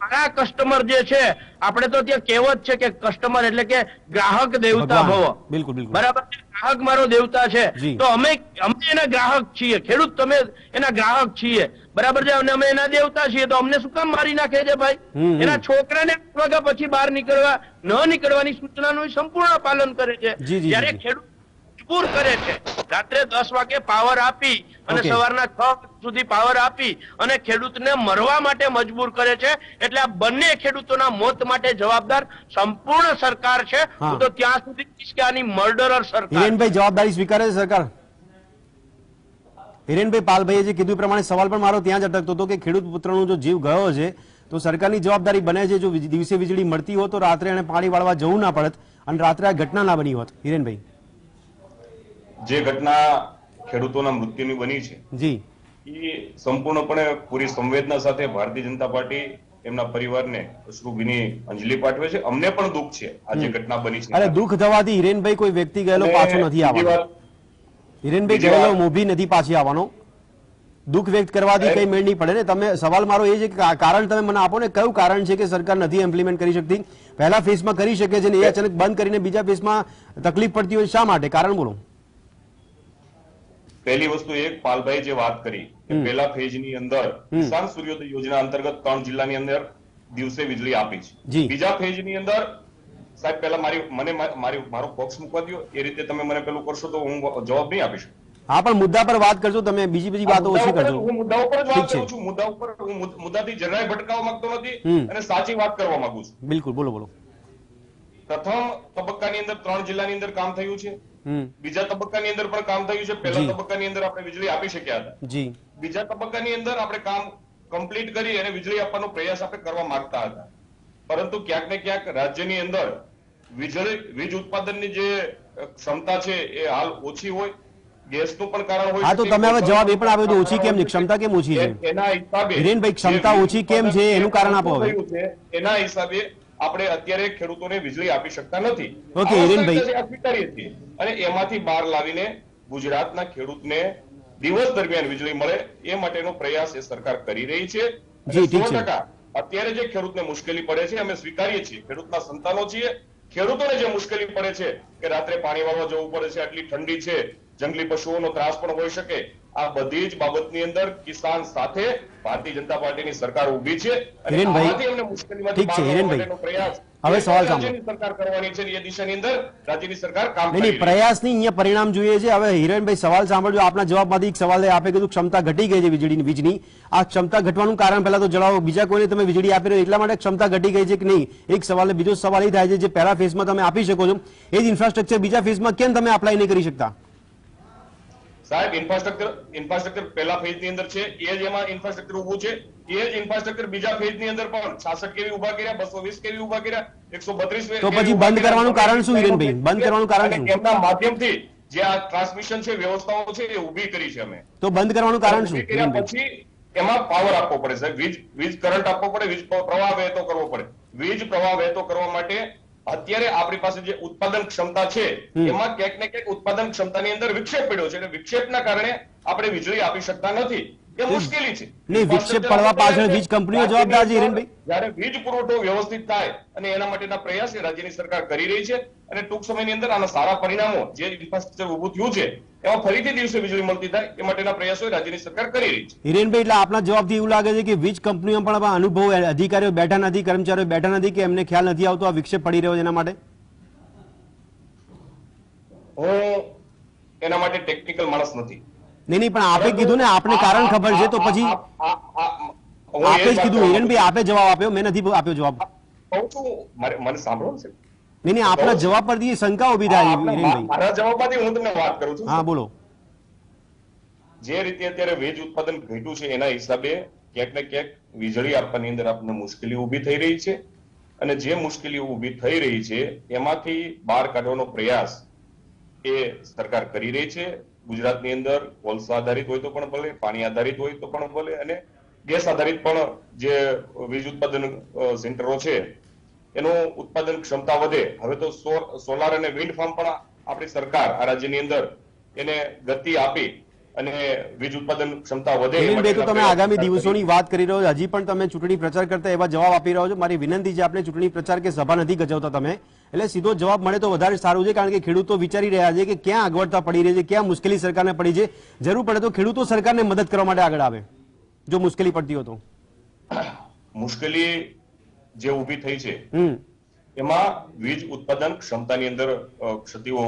મારા કસ્ટમર જે છે આપણે તો ત્યાં કહેવત છે કે કસ્ટમર એટલે કે ગ્રાહક દેવતા ભવ. બિલકુલ બિલકુલ. બરાબર? ગ્રાહક મારો દેવતા છે. તો અમે અમે એના ગ્રાહક છીએ. ખેડૂત તમે એના ગ્રાહક છીએ. બરાબર છે? અને અમે એના દેવતા છીએ. તો અમને શું કામ મારી નાખે છે ભાઈ. એના છોકરાને વાગ્યા પછી બહાર નીકળવા ન નીકળવાની સૂચનાનું સંપૂર્ણ પાલન કરે છે. જ્યારે ખેડૂત મજબૂર કરે છે રાત્રે દસ વાગે પાવર આપી અને સવારના છ સુધી પાવર આપી અને ખેડૂતને મરવા માટે મજબૂર કરે છે. એટલે આ બંને ખેડૂતોના મોત માટે જવાબદાર સંપૂર્ણ સરકાર છે. હું. તો ત્યાં સુધી કહીશ કે આની મર્ડરર સરકાર હિરેનભાઈ જવાબદારી સ્વીકારે છે સરકાર? હિરેનભાઈ પાલભાઈએ જે કીધું પ્રમાણે સવાલ પણ મારો ત્યાં જ અટકતો હતો કે ખેડૂત પુત્રનો જો જીવ ગયો છે તો સરકારની જવાબદારી બને છે જો દિવસે વીજળી મળતી હોત તો રાત્રે એને પાણી વાળવા જવું ના પડત અને રાત્રે આ ઘટના ના બની હોત. હિરેનભાઈ. જે ઘટના ખેડૂતોના મૃત્યુની બની છે. જી. એ સંપૂર્ણપણે પૂરી સંવેદના સાથે ભારતીય જનતા પાર્ટી એમના પરિવારને અશ્રુભીની અંજલિ પાઠવે છે. અમને પણ દુઃખ છે આ જે ઘટના બની છે. અરે દુઃખ થવાથી હિરેનભાઈ કોઈ વ્યક્તિ ગયેલો પાછો નથી આવવાનો. હિરેનભાઈ ગયેલો મોભી નથી પાછી આવવાનો. દુઃખ વ્યક્ત કરવાથી કઈ મેળ નહીં પડે ને. તમે સવાલ મારો એ છે કે કારણ તમે મને આપો ને કયું કારણ છે કે સરકાર નથી ઇમ્પ્લિમેન્ટ કરી શકતી? પહેલા ફેઝમાં કરી શકે છે ને એ અચાનક બંધ કરીને બીજા ફેઝમાં તકલીફ પડતી હોય શા માટે? કારણ બોલો. પહેલી વસ્તુ એ પાલભાઈ જે વાત કરી કે. પહેલા ફેઝની અંદર કિસાન સૂર્યોદય યોજના અંતર્ગત ત્રણ જિલ્લાની અંદર દિવસે વીજળી આપી છે. બીજા ફેજની અંદર સાહેબ પહેલા મારી મને મારી મારો પક્ષ મૂકવા દો એ રીતે તમે મને પેલું કરશો તો હું જવાબ નહીં આપી શકું. હા પણ મુદ્દા પર વાત કરજો તમે બીજી બીજી વાતો ઓછી કરજો. હું મુદ્દા ઉપર જ વાત કરું છું. મુદ્દા ઉપર હું મુદ્દા મુદ્દાથી જરાય ભટકાવા માંગતો નથી અને સાચી વાત કરવા માંગુ છું. બિલકુલ બોલો બોલો. પ્રથમ તબક્કાની અંદર ત્રણ જિલ્લાની અંદર કામ થયું છે. બીજા તબક્કાની અંદર પણ કામ થયું છે. પહેલા તબક્કાની અંદર આપણે વીજળી આપી શક્યા હતા. જી. બીજા તબક્કાની અંદર આપણે કામ કમ્પ્લીટ કરી અને વીજળી આપવાનો પ્રયાસ આપણે કરવા માંગતા હતા. પરંતુ ક્યાંક ને ક્યાંક રાજ્યની અંદર વીજળી વીજ ઉત્પાદનની જે ક્ષમતા છે એ હાલ ઓછી હોય. ગેસનું પણ કારણ હોય હા, તો તમે હવે જવાબ એ પણ આપ્યો ઓછી કેમ ક્ષમતા કેમ ઓછી છે? એના હિસાબે હિરેનભાઈ, ક્ષમતા ઓછી કેમ છે? એનું કારણ આપો હવે. એના હિસાબે આપણે અત્યારે ખેડૂતોને વીજળી આપી શકતા નથી. સ્વીકારીએ છીએ. અને એમાંથી બહાર લાવીને ગુજરાતના ખેડૂતને દિવસ દરમિયાન વીજળી મળે એ માટેનો પ્રયાસ એ સરકાર કરી રહી છે. અને જી, ઠીક 100% છે. અત્યારે જે ખેડૂતને મુશ્કેલી પડે છે અમે સ્વીકારીએ છીએ. ખેડૂતના સંતાનો છીએ. ખેડૂતોને જે મુશ્કેલી પડે છે કે રાત્રે પાણી વાળવા જવું પડે છે આટલી ઠંડી છે જંગલી પશુઓનો ત્રાસ પણ હોઈ શકે. આ બધી જ બાબતની અંદર કિસાન સાથે ભારતીય જનતા પાર્ટીની સરકાર ઊભી છે હિરેનભાઈ, એમને મુશ્કેલીમાંથી ઠીક છે, હિરેનભાઈ. પ્રયાસ હવે સવાલ સાંભળો. સરકાર કરવાની છે એ દિશાની અંદર રાજ્યની સરકાર કામ કરી નહીં રહી છે. પ્રયાસની અહીંયા પરિણામ જોઈએ છે. હવે હિરેનભાઈ સવાલ સાંભળજો. આપના જવાબમાંથી એક સવાલ આપે કીધું ક્ષમતા ઘટી ગઈ છે વીજળીની વીજની આ ક્ષમતા ઘટવાનું કારણ પહેલા તો જણાવો. બીજા કોઈને તમે વીજળી આપી રહ્યો એટલા માટે ક્ષમતા ઘટી ગઈ છે કે નહીં? એક સવાલ બીજો સવાલ એ થાય છે જે પહેલા ફેઝમાં તમે આપી શકો છો. એ જ ઇન્ફ્રાસ્ટ્રક્ચર બીજા ફેઝમાં કેમ તમે અપ્લાય નહીં કરી શકતા? સાહેબ ઇન્ફ્રાસ્ટ્રક્ચર ઇન્ફ્રાસ્ટ્રક્ચર પહેલા ફેઝની અંદર છે એ જ એમાં ઇન્ફ્રાસ્ટ્રક્ચર ઉભું છે એ જ ઇન્ફ્રાસ્ટ્રક્ચર બીજા ફેઝની અંદર પણ 66 કેવી ઊભા કર્યા 220 કેવી ઊભા કર્યા 132 તો પછી બંધ કરવાનું કારણ શું, હિરેનભાઈ? બંધ કરવાનું કારણ શું? એમના માધ્યમથી જે આ ટ્રાન્સમિશન છે વ્યવસ્થાઓ છે એ ઊભી કરી છે અમે તો બંધ કરવાનું કારણ શું પછી એમાં પાવર આપવો પડે સાહેબ વીજ વીજ કરંટ આપવો પડે વીજ પ્રવાહ વહેતો કરવો પડે વીજ પ્રવાહ વહેતો કરવા માટે અત્યારે આપણી પાસે જે ઉત્પાદન ક્ષમતા છે એમાં ક્યાંક ને ક્યાંક ઉત્પાદન ક્ષમતાની અંદર વિક્ષેપ પડ્યો છે. અને વિક્ષેપના કારણે આપણે વીજળી આપી શકતા નથી. એ મુશ્કેલી છે. નહીં, વિક્ષેપ પડવા પાછળ વીજ કંપનીઓ જવાબદાર છે, હિરેનભાઈ. જ્યારે વીજ પુરવઠો વ્યવસ્થિત થાય અને એના માટેના પ્રયાસ રાજ્યની સરકાર કરી રહી છે અને ટૂંક સમયની અંદર આના સારા પરિણામો જે ઇન્ફ્રાસ્ટ્રક્ચર ઊભું થયું છે એમાં ફરીથી દિવસે વીજળી મળતી થાય એ માટેના પ્રયાસો રાજ્યની સરકાર કરી રહી છે. હિરેનભાઈ એટલે આપના જવાબથી એવું લાગે છે કે વીજ કંપનીઓ પણ અનુભવ અધિકારીઓ બેઠા નથી કર્મચારીઓ બેઠા નથી કે એમને ખ્યાલ નથી આવતો આ વિક્ષેપ પડી રહ્યો છે એના માટે? હું એના માટે ટેકનિકલ માણસ નથી. નહીં નહીં પણ આપે કીધું ને આપને કારણ ખબર છે તો પછી આપે જ કીધું. હિરેનભાઈ આપે જવાબ આપ્યો મેં નથી આપ્યો જવાબ. મને સાંભળો ને નહીં નહીં આપના જવાબ પરથી શંકા ઊભી થાય હિરેનભાઈ મારા જવાબમાંથી હું તમને વાત કરું છું હા બોલો. જે રીતે અત્યારે વેજ ઉત્પાદન ઘટ્યું છે એના હિસાબે ક્યાંક ને ક્યાંક વીજળી આપવાની અંદર આપણને મુશ્કેલી ઊભી થઈ રહી છે. અને જે મુશ્કેલી ઊભી થઈ રહી છે એમાંથી બહાર કાઢવાનો પ્રયાસ એ સરકાર કરી રહી છે. ગુજરાતની અંદર કોલસા આધારિત હોય તો પણ ભલે, પાણી આધારિત હોય તો પણ ભલે અને ગેસ આધારિત પણ જે વીજ ઉત્પાદન સેન્ટરો છે, એનું ઉત્પાદન ક્ષમતા વધે. હવે તો સોલાર અને વિન્ડ ફાર્મ પણ આપણી સરકાર, આ રાજ્યની અંદર એને ગતિ આપી. અને વીજ ઉત્પાદન ક્ષમતા વધે તો તમે આગામી દિવસોની વાત કરી રહ્યો છો. હજી પણ તમે ચૂંટણી પ્રચાર કરતા એવા જવાબ આપી રહ્યો છો. મારી વિનંતી છે આપણે ચૂંટણી પ્રચાર કે સભા નથી ગજવતા તમે. એટલે સીધો જવાબ મળે તો વધારે સારું છે કારણ કે ખેડૂતો વિચારી રહ્યા છે કે ક્યાં અગવડતા પડી રહી છે ક્યાં મુશ્કેલી સરકારને પડી છે. જરૂર પડે તો ખેડૂતો સરકારને મદદ કરવા માટે આગળ આવે જો મુશ્કેલી પડતી હોય તો. મુશ્કેલી જે ઊભી થઈ છે એમાં વીજ ઉત્પાદન ક્ષમતાની અંદર ક્ષતિઓ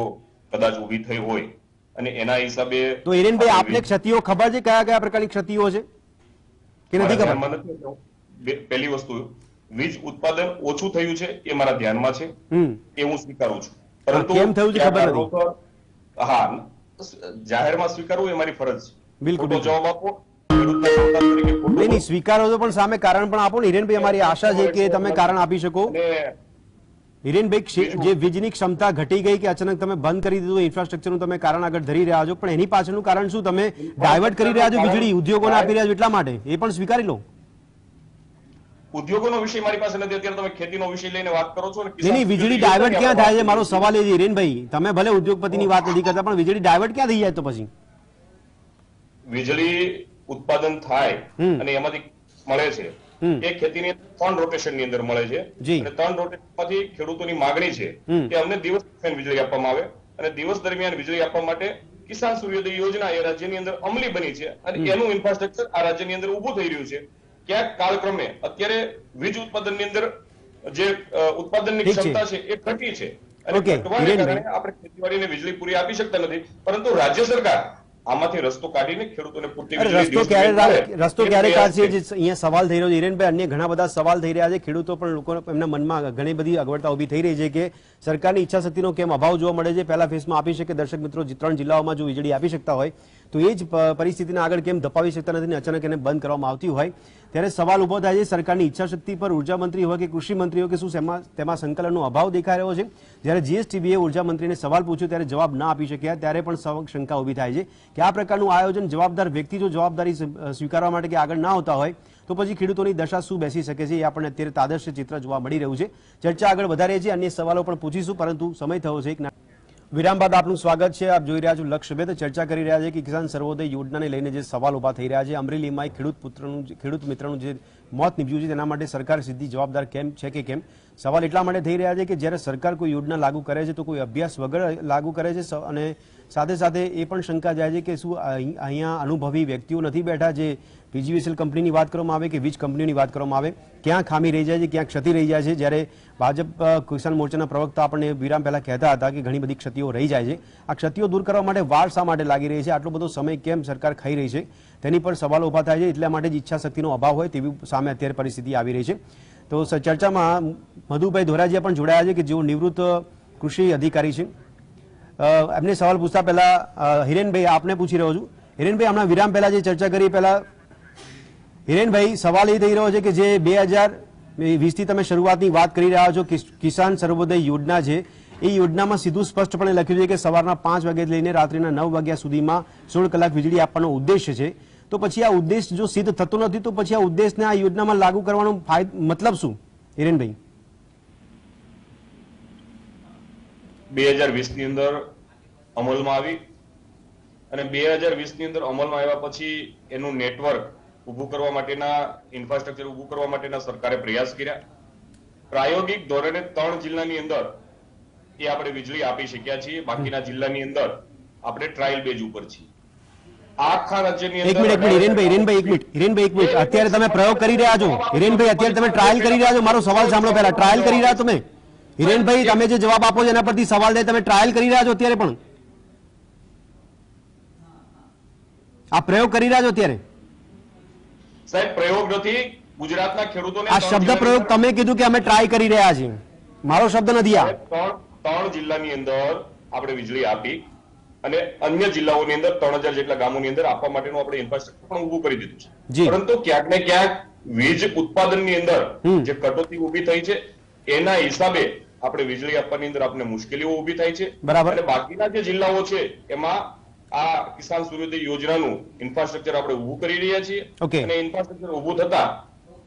કદાચ ઊભી થઈ હોય. અને એના હિસાબે તો હિરેનભાઈ આપને ક્ષતિઓ ખબર છે કયા કયા પ્રકારની ક્ષતિઓ છે? કે નથી ખબર? પહેલી વસ્તુ વીજ ઉત્પાદન ઓછું થયું છે એ મારા ધ્યાનમાં છે. એ હું સ્વીકારું છું. પરંતુ કેમ થયું છે ખબર નથી. હા જાહેરમાં સ્વીકારવું એ મારી ફરજ છે. બિલકુલ, જવાબ આપો સ્વીકારો છો પણ સામે કારણ પણ આપો ને. હિરેનભાઈ અમારી આશા છે કે તમે કારણ આપી શકો. હિરેનભાઈ જે વીજની ક્ષમતા ઘટી ગઈ કે અચાનક તમે બંધ કરી દીધું ઇન્ફ્રાસ્ટ્રક્ચરનું તમે કારણ આગળ ધરી રહ્યા છો પણ એની પાછળનું કારણ શું? તમે ડાયવર્ટ કરી રહ્યા છો વીજળી ઉદ્યોગોને આપી રહ્યા છો એટલા માટે. એ પણ સ્વીકારી લો. ઉદ્યોગોનો વિષય મારી પાસે નથી અત્યારે તમે ખેતીનો વિષય લઈને વાત કરો છો ને નહીં વીજળી ડાયવર્ટ ક્યાં થાય છે? મારો સવાલ એ છે હિરેનભાઈ તમે ભલે ઉદ્યોગપતિની વાત નથી કરતા પણ વીજળી ડાયવર્ટ ક્યાં થઈ જાય તો પછી? વીજળી ઉત્પાદન થાય. અને એમાંથી મળે છે. એ ખેતીની ત્રણ રોટેશનની અંદર મળે છે. અને ત્રણ રોટેશનમાંથી ખેડૂતોની માગણી છે કે અમને દિવસ દરમિયાન વીજળી આપવામાં આવે અને દિવસ દરમિયાન વીજળી આપવા માટે કિસાન સૂર્યોદય યોજના એ રાજ્યની અંદર અમલી બની છે અને એનું ઇન્ફ્રાસ્ટ્રક્ચર આ રાજ્યની અંદર ઊભું થઈ રહ્યું છે. ક્યાંક કાળક્રમે અત્યારે વીજ ઉત્પાદનની અંદર જે ઉત્પાદનની ક્ષમતા છે એ ઘટી છે. અને ઘટવાને કારણે આપણે ખેતીવાડીને વીજળી પૂરી આપી શકતા નથી. પરંતુ રાજ્ય સરકાર આમાંથી રસ્તો કાઢીને ખેડૂતોને પૂરતી રસ્તો ક્યારે રસ્તો ક્યારે કાઢશે? જે અહીંયા સવાલ થઈ રહ્યો છે હિરેનભાઈ અન્ય ઘણા બધા સવાલ થઈ રહ્યા છે. ખેડૂતો પણ લોકો એમના મનમાં ઘણી બધી અગવડતા ઊભી થઈ રહી છે કે સરકારની ઈચ્છા શક્તિનો કેમ અભાવ જોવા મળે છે? પહેલા ફેસમાં આપી શકે દર્શક મિત્રો ત્રણ જિલ્લાઓમાં જો વીજળી આપી શકતા હોય તો એ જ પરિસ્થિતિને આગળ કેમ ધપાવી શકતા નથી અચાનક એને બંધ કરવામાં આવતી હોય? ત્યારે સવાલ ઊભો થાય છે સરકારની ઈચ્છા શક્તિ પર ઊર્જા મંત્રી હોય કે કૃષિ મંત્રી હોય કે શું તેમાં તેમાં સંકલનનો અભાવ દેખાઈ રહ્યો છે? જ્યારે જીએસટીબીએ ઊર્જા મંત્રીને સવાલ પૂછ્યો ત્યારે જવાબ ના આપી શક્યા, ત્યારે પણ શંકા ઊભી થાય છે કે આ પ્રકારનું આયોજન જવાબદાર વ્યક્તિ જો જવાબદારી સ્વીકારવા માટે કે આગળ ના હોતા હોય, તો પછી ખેડૂતોની દશા શું બેસી શકે છે એ આપણને અત્યારે તાદર્શ ચિત્ર જોવા મળી રહ્યું છે. ચર્ચા આગળ વધારે છે અન્ય સવાલો પણ પૂછીશું, પરંતુ સમય થયો છે, એક વિરામ બાદ આપનું સ્વાગત છે. આપ જોઈ રહ્યા છો લક્ષ્યભેદ ચર્ચા કરી રહ્યા છે કે કિસાન સર્વોદય યોજનાને લઈને જે સવાલ ઊભા થઈ રહ્યા છે. અમરેલીમાં ખેડૂત પુત્રનું ખેડૂત મિત્રનું જે મોત નીપજ્યું છે તેના માટે સરકાર સીધી જવાબદાર કેમ છે કે કેમ? સવાલ એટલા માટે થઈ રહ્યા છે કે જ્યારે સરકાર કોઈ યોજના લાગુ કરે છે તો કોઈ અભ્યાસ વગર લાગુ કરે છે. અને સાથે સાથે એ પણ શંકા જાય છે કે શું અહીં- અહીંયા અનુભવી વ્યક્તિઓ નથી બેઠા જે પીજીવીસીએલ કંપનીની વાત કરવામાં આવે કે વીજ કંપનીની વાત કરવામાં આવે, ક્યાં ખામી રહી જાય છે, ક્યાં ક્ષતિ રહી જાય છે, જ્યારે ભાજપ કિસાન મોરચાના પ્રવક્તા આપણને વિરામ પહેલા કહેતા હતા કે ઘણી બધી ક્ષતિઓ રહી જાય છે. આ ક્ષતિઓ દૂર કરવા માટે વાર શા માટે લાગી રહી છે? આટલો બધો સમય કેમ સરકાર ખાઈ રહી છે? તેની પર સવાલો ઊભા થાય છે, એટલા માટે જ ઈચ્છા શક્તિનો અભાવ હોય તેવી સામે અત્યારે પરિસ્થિતિ આવી રહી છે. તો ચર્ચામાં મધુભાઈ ધોરાજીયા પણ જોડાયા છે કે જેઓ નિવૃત્ત કૃષિ અધિકારી છે. એમને સવાલ પૂછતા પહેલા હિરેનભાઈ આપને પૂછી રહ્યો છું. હિરેનભાઈ, હમણાં વિરામ પહેલા જે ચર્ચા કરી, પહેલા હિરેનભાઈ, સવાલ એ થઈ રહ્યો છે કે જે બે હજાર વીસથી તમે શરૂઆતની વાત કરી રહ્યા છો કિસાન સર્વોદય યોજના છે, એ યોજનામાં સીધું સ્પષ્ટપણે લખ્યું છે કે સવારના પાંચ વાગ્યાથી લઈને રાત્રિના નવ વાગ્યા સુધીમાં સોળ કલાક વીજળી આપવાનો ઉદ્દેશ છે. તો પછી આ ઉદ્દેશ જો સિદ્ધ થતો નથી, તો પછી આ ઉદ્દેશને આ યોજનામાં લાગુ કરવાનો મતલબ શું? હિરેનભાઈ. બે હજાર વીસની અંદર અમલમાં આવી અને બે હજાર વીસની અંદર અમલમાં આવ્યા પછી એનું નેટવર્ક ઊભું કરવા માટેના ઇન્ફ્રાસ્ટ્રક્ચર ઊભું કરવા માટેના સરકારે પ્રયાસ કર્યા. પ્રાયોગિક ધોરણે ત્રણ જિલ્લાની અંદર એ આપણે વીજળી આપી શક્યા છીએ. બાકીના જિલ્લાની અંદર આપણે ટ્રાયલ બેઝ ઉપર છીએ. આખા રાજ્યની એક મિનિટ એક મિનિટ હિરેનભાઈ હિરેનભાઈ એક મિનિટ હિરેનભાઈ એક મિનિટ. અત્યારે તમે પ્રયોગ કરી રહ્યા છો. હિરેનભાઈ અત્યારે તમે ટ્રાયલ કરી રહ્યા છો. મારો સવાલ સાંભળો પહેલા. ટ્રાયલ કરી રહ્યા તમે? હિરેનભાઈ તમે જે જવાબ આપો છો એના પરથી સવાલ થાય તમે ટ્રાયલ કરી રહ્યા છો અત્યારે પણ? આ પ્રયોગ કરી રહ્યા છો અત્યારે? સાહેબ પ્રયોગ નથી ગુજરાતના ખેડૂતોને આ શબ્દ પ્રયોગ તમે કીધું કે અમે ટ્રાય કરી રહ્યા છીએ. મારો શબ્દ નથી આ. ત્રણ જિલ્લાની અંદર આપણે વીજળી આપી અને અન્ય જિલ્લાઓની અંદર ત્રણ હજાર જેટલા ગામોની અંદર આપવા માટેનું આપણે ઇન્ફ્રાસ્ટ્રક્ચર પણ ઉભું કરી દીધું છે. પરંતુ ક્યાંક ને ક્યાંક વીજ ઉત્પાદનની અંદર જે કટોતી ઊભી થઈ છે એના હિસાબે આપણે વીજળી આપવાની અંદર આપણે મુશ્કેલીઓ ઊભી થાય છે. બરાબર. અને બાકીના જે જિલ્લાઓ છે એમાં આ કિસાન સૂર્યોદય યોજનાનું ઇન્ફ્રાસ્ટ્રક્ચર આપણે ઊભું કરી રહ્યા છીએ. અને ઇન્ફ્રાસ્ટ્રક્ચર ઊભું થતા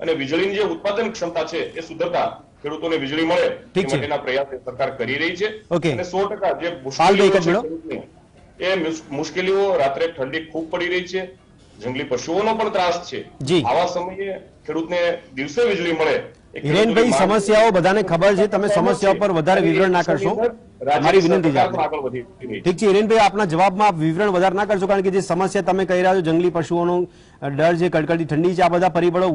અને વીજળીની જે ઉત્પાદન ક્ષમતા છે એ સુધરતા ખેડૂતોને વીજળી મળે માટેના પ્રયાસ સરકાર કરી રહી છે. અને સો ટકા જે મુશ્કેલીઓ એ મુશ્કેલીઓ રાત્રે ઠંડી ખૂબ પડી રહી છે. જંગલી પશુઓનો પણ ત્રાસ છે. આવા સમયે ખેડૂતને દિવસે વીજળી મળે હિરેનભાઈ સમસ્યાઓ બધાને ખબર છે. તમે સમસ્યાઓ પર વધારે વિવરણ ના કરશો. મારી વિનંતી છે રાજ્ય આપને. સરકાર પણ આગળ વધી રહી છે. ઠીક છે હિરેનભાઈ આપના જવાબમાં વિવરણ વધારે ના કરશો કારણ કે જે સમસ્યા તમે કહી રહ્યા છો જંગલી પશુઓનો ડર છે કડકડતી ઠંડી છે આ બધા પરિબળો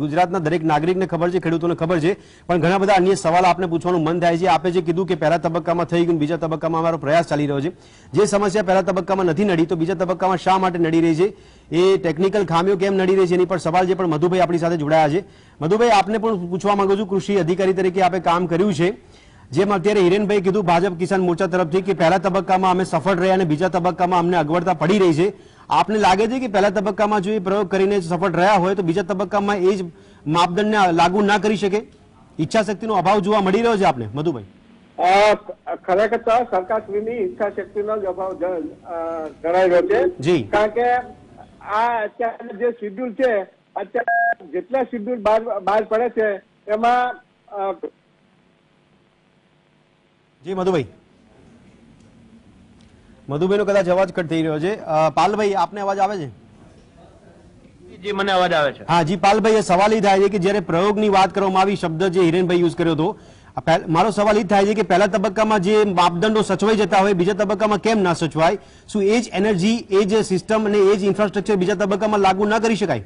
ગુજરાતના દરેક નાગરિકને ખબર છે ખેડૂતોને ખબર છે પણ ઘણા બધા અન્ય સવાલ આપને પૂછવાનું મન થાય છે. આપે જે કીધું કે પહેલા તબક્કામાં થઈ ગયું બીજા તબક્કામાં અમારો પ્રયાસ ચાલી રહ્યો છે. જે સમસ્યા પહેલા તબક્કામાં નથી નડી તો બીજા તબક્કામાં શા માટે નડી રહી છે? એ ટેકનિકલ ખામીઓ કેમ નડી રહી છે એની પર સવાલ છે પણ મધુભાઈ આપણી સાથે જોડાયા છે. મધુભાઈ આપને પણ પૂછવા માંગુ છું કૃષિ અધિકારી તરીકે આપે કામ કર્યું છે. જેમ અત્યારે હિરેનભાઈ કીધું ભાજપ કિસાન મોરચા તરફથી કે પહેલા તબક્કામાં અમે સફળ રહ્યા અને બીજા તબક્કામાં અમને અગવડતા પડી રહી છે. આપને લાગે છે કે પહેલા તબક્કામાં જો એ પ્રયોગ કરીને સફળ રહ્યા હોય તો બીજા તબક્કામાં એ જ માપદંડને લાગુ ના કરી શકે? ઈચ્છાશક્તિનો અભાવ જોવા મળી રહ્યો છે આપને? મધુભાઈ. ખરેખર તો સરકારશ્રીની ઈચ્છા શક્તિનો જ અભાવ જણાઈ રહ્યો છે. જી. કારણ કે આ અત્યારે જે શિડ્યુલ છે અત્યારે જેટલા શિડ્યુલ બહાર બહાર પડે છે એમાં જી મધુભાઈ. મધુભાઈનો કદાચ અવાજ કટ થઈ રહ્યો છે. પાલભાઈ આપને અવાજ આવે છે? જી મને અવાજ આવે છે. હા જી પાલભાઈ સવાલ એ થાય છે કે જ્યારે પ્રયોગની વાત કરવામાં આવી શબ્દ જે હિરેનભાઈ યુઝ કર્યો હતો મારો સવાલ એ થાય છે કે પહેલા તબક્કામાં જે માપદંડો સચવાઈ જતા હોય બીજા તબક્કામાં કેમ ના સચવાય? શું એ જ એનર્જી એ જ સિસ્ટમ અને એ જ ઇન્ફ્રાસ્ટ્રક્ચર બીજા તબક્કામાં લાગુ ના કરી શકાય?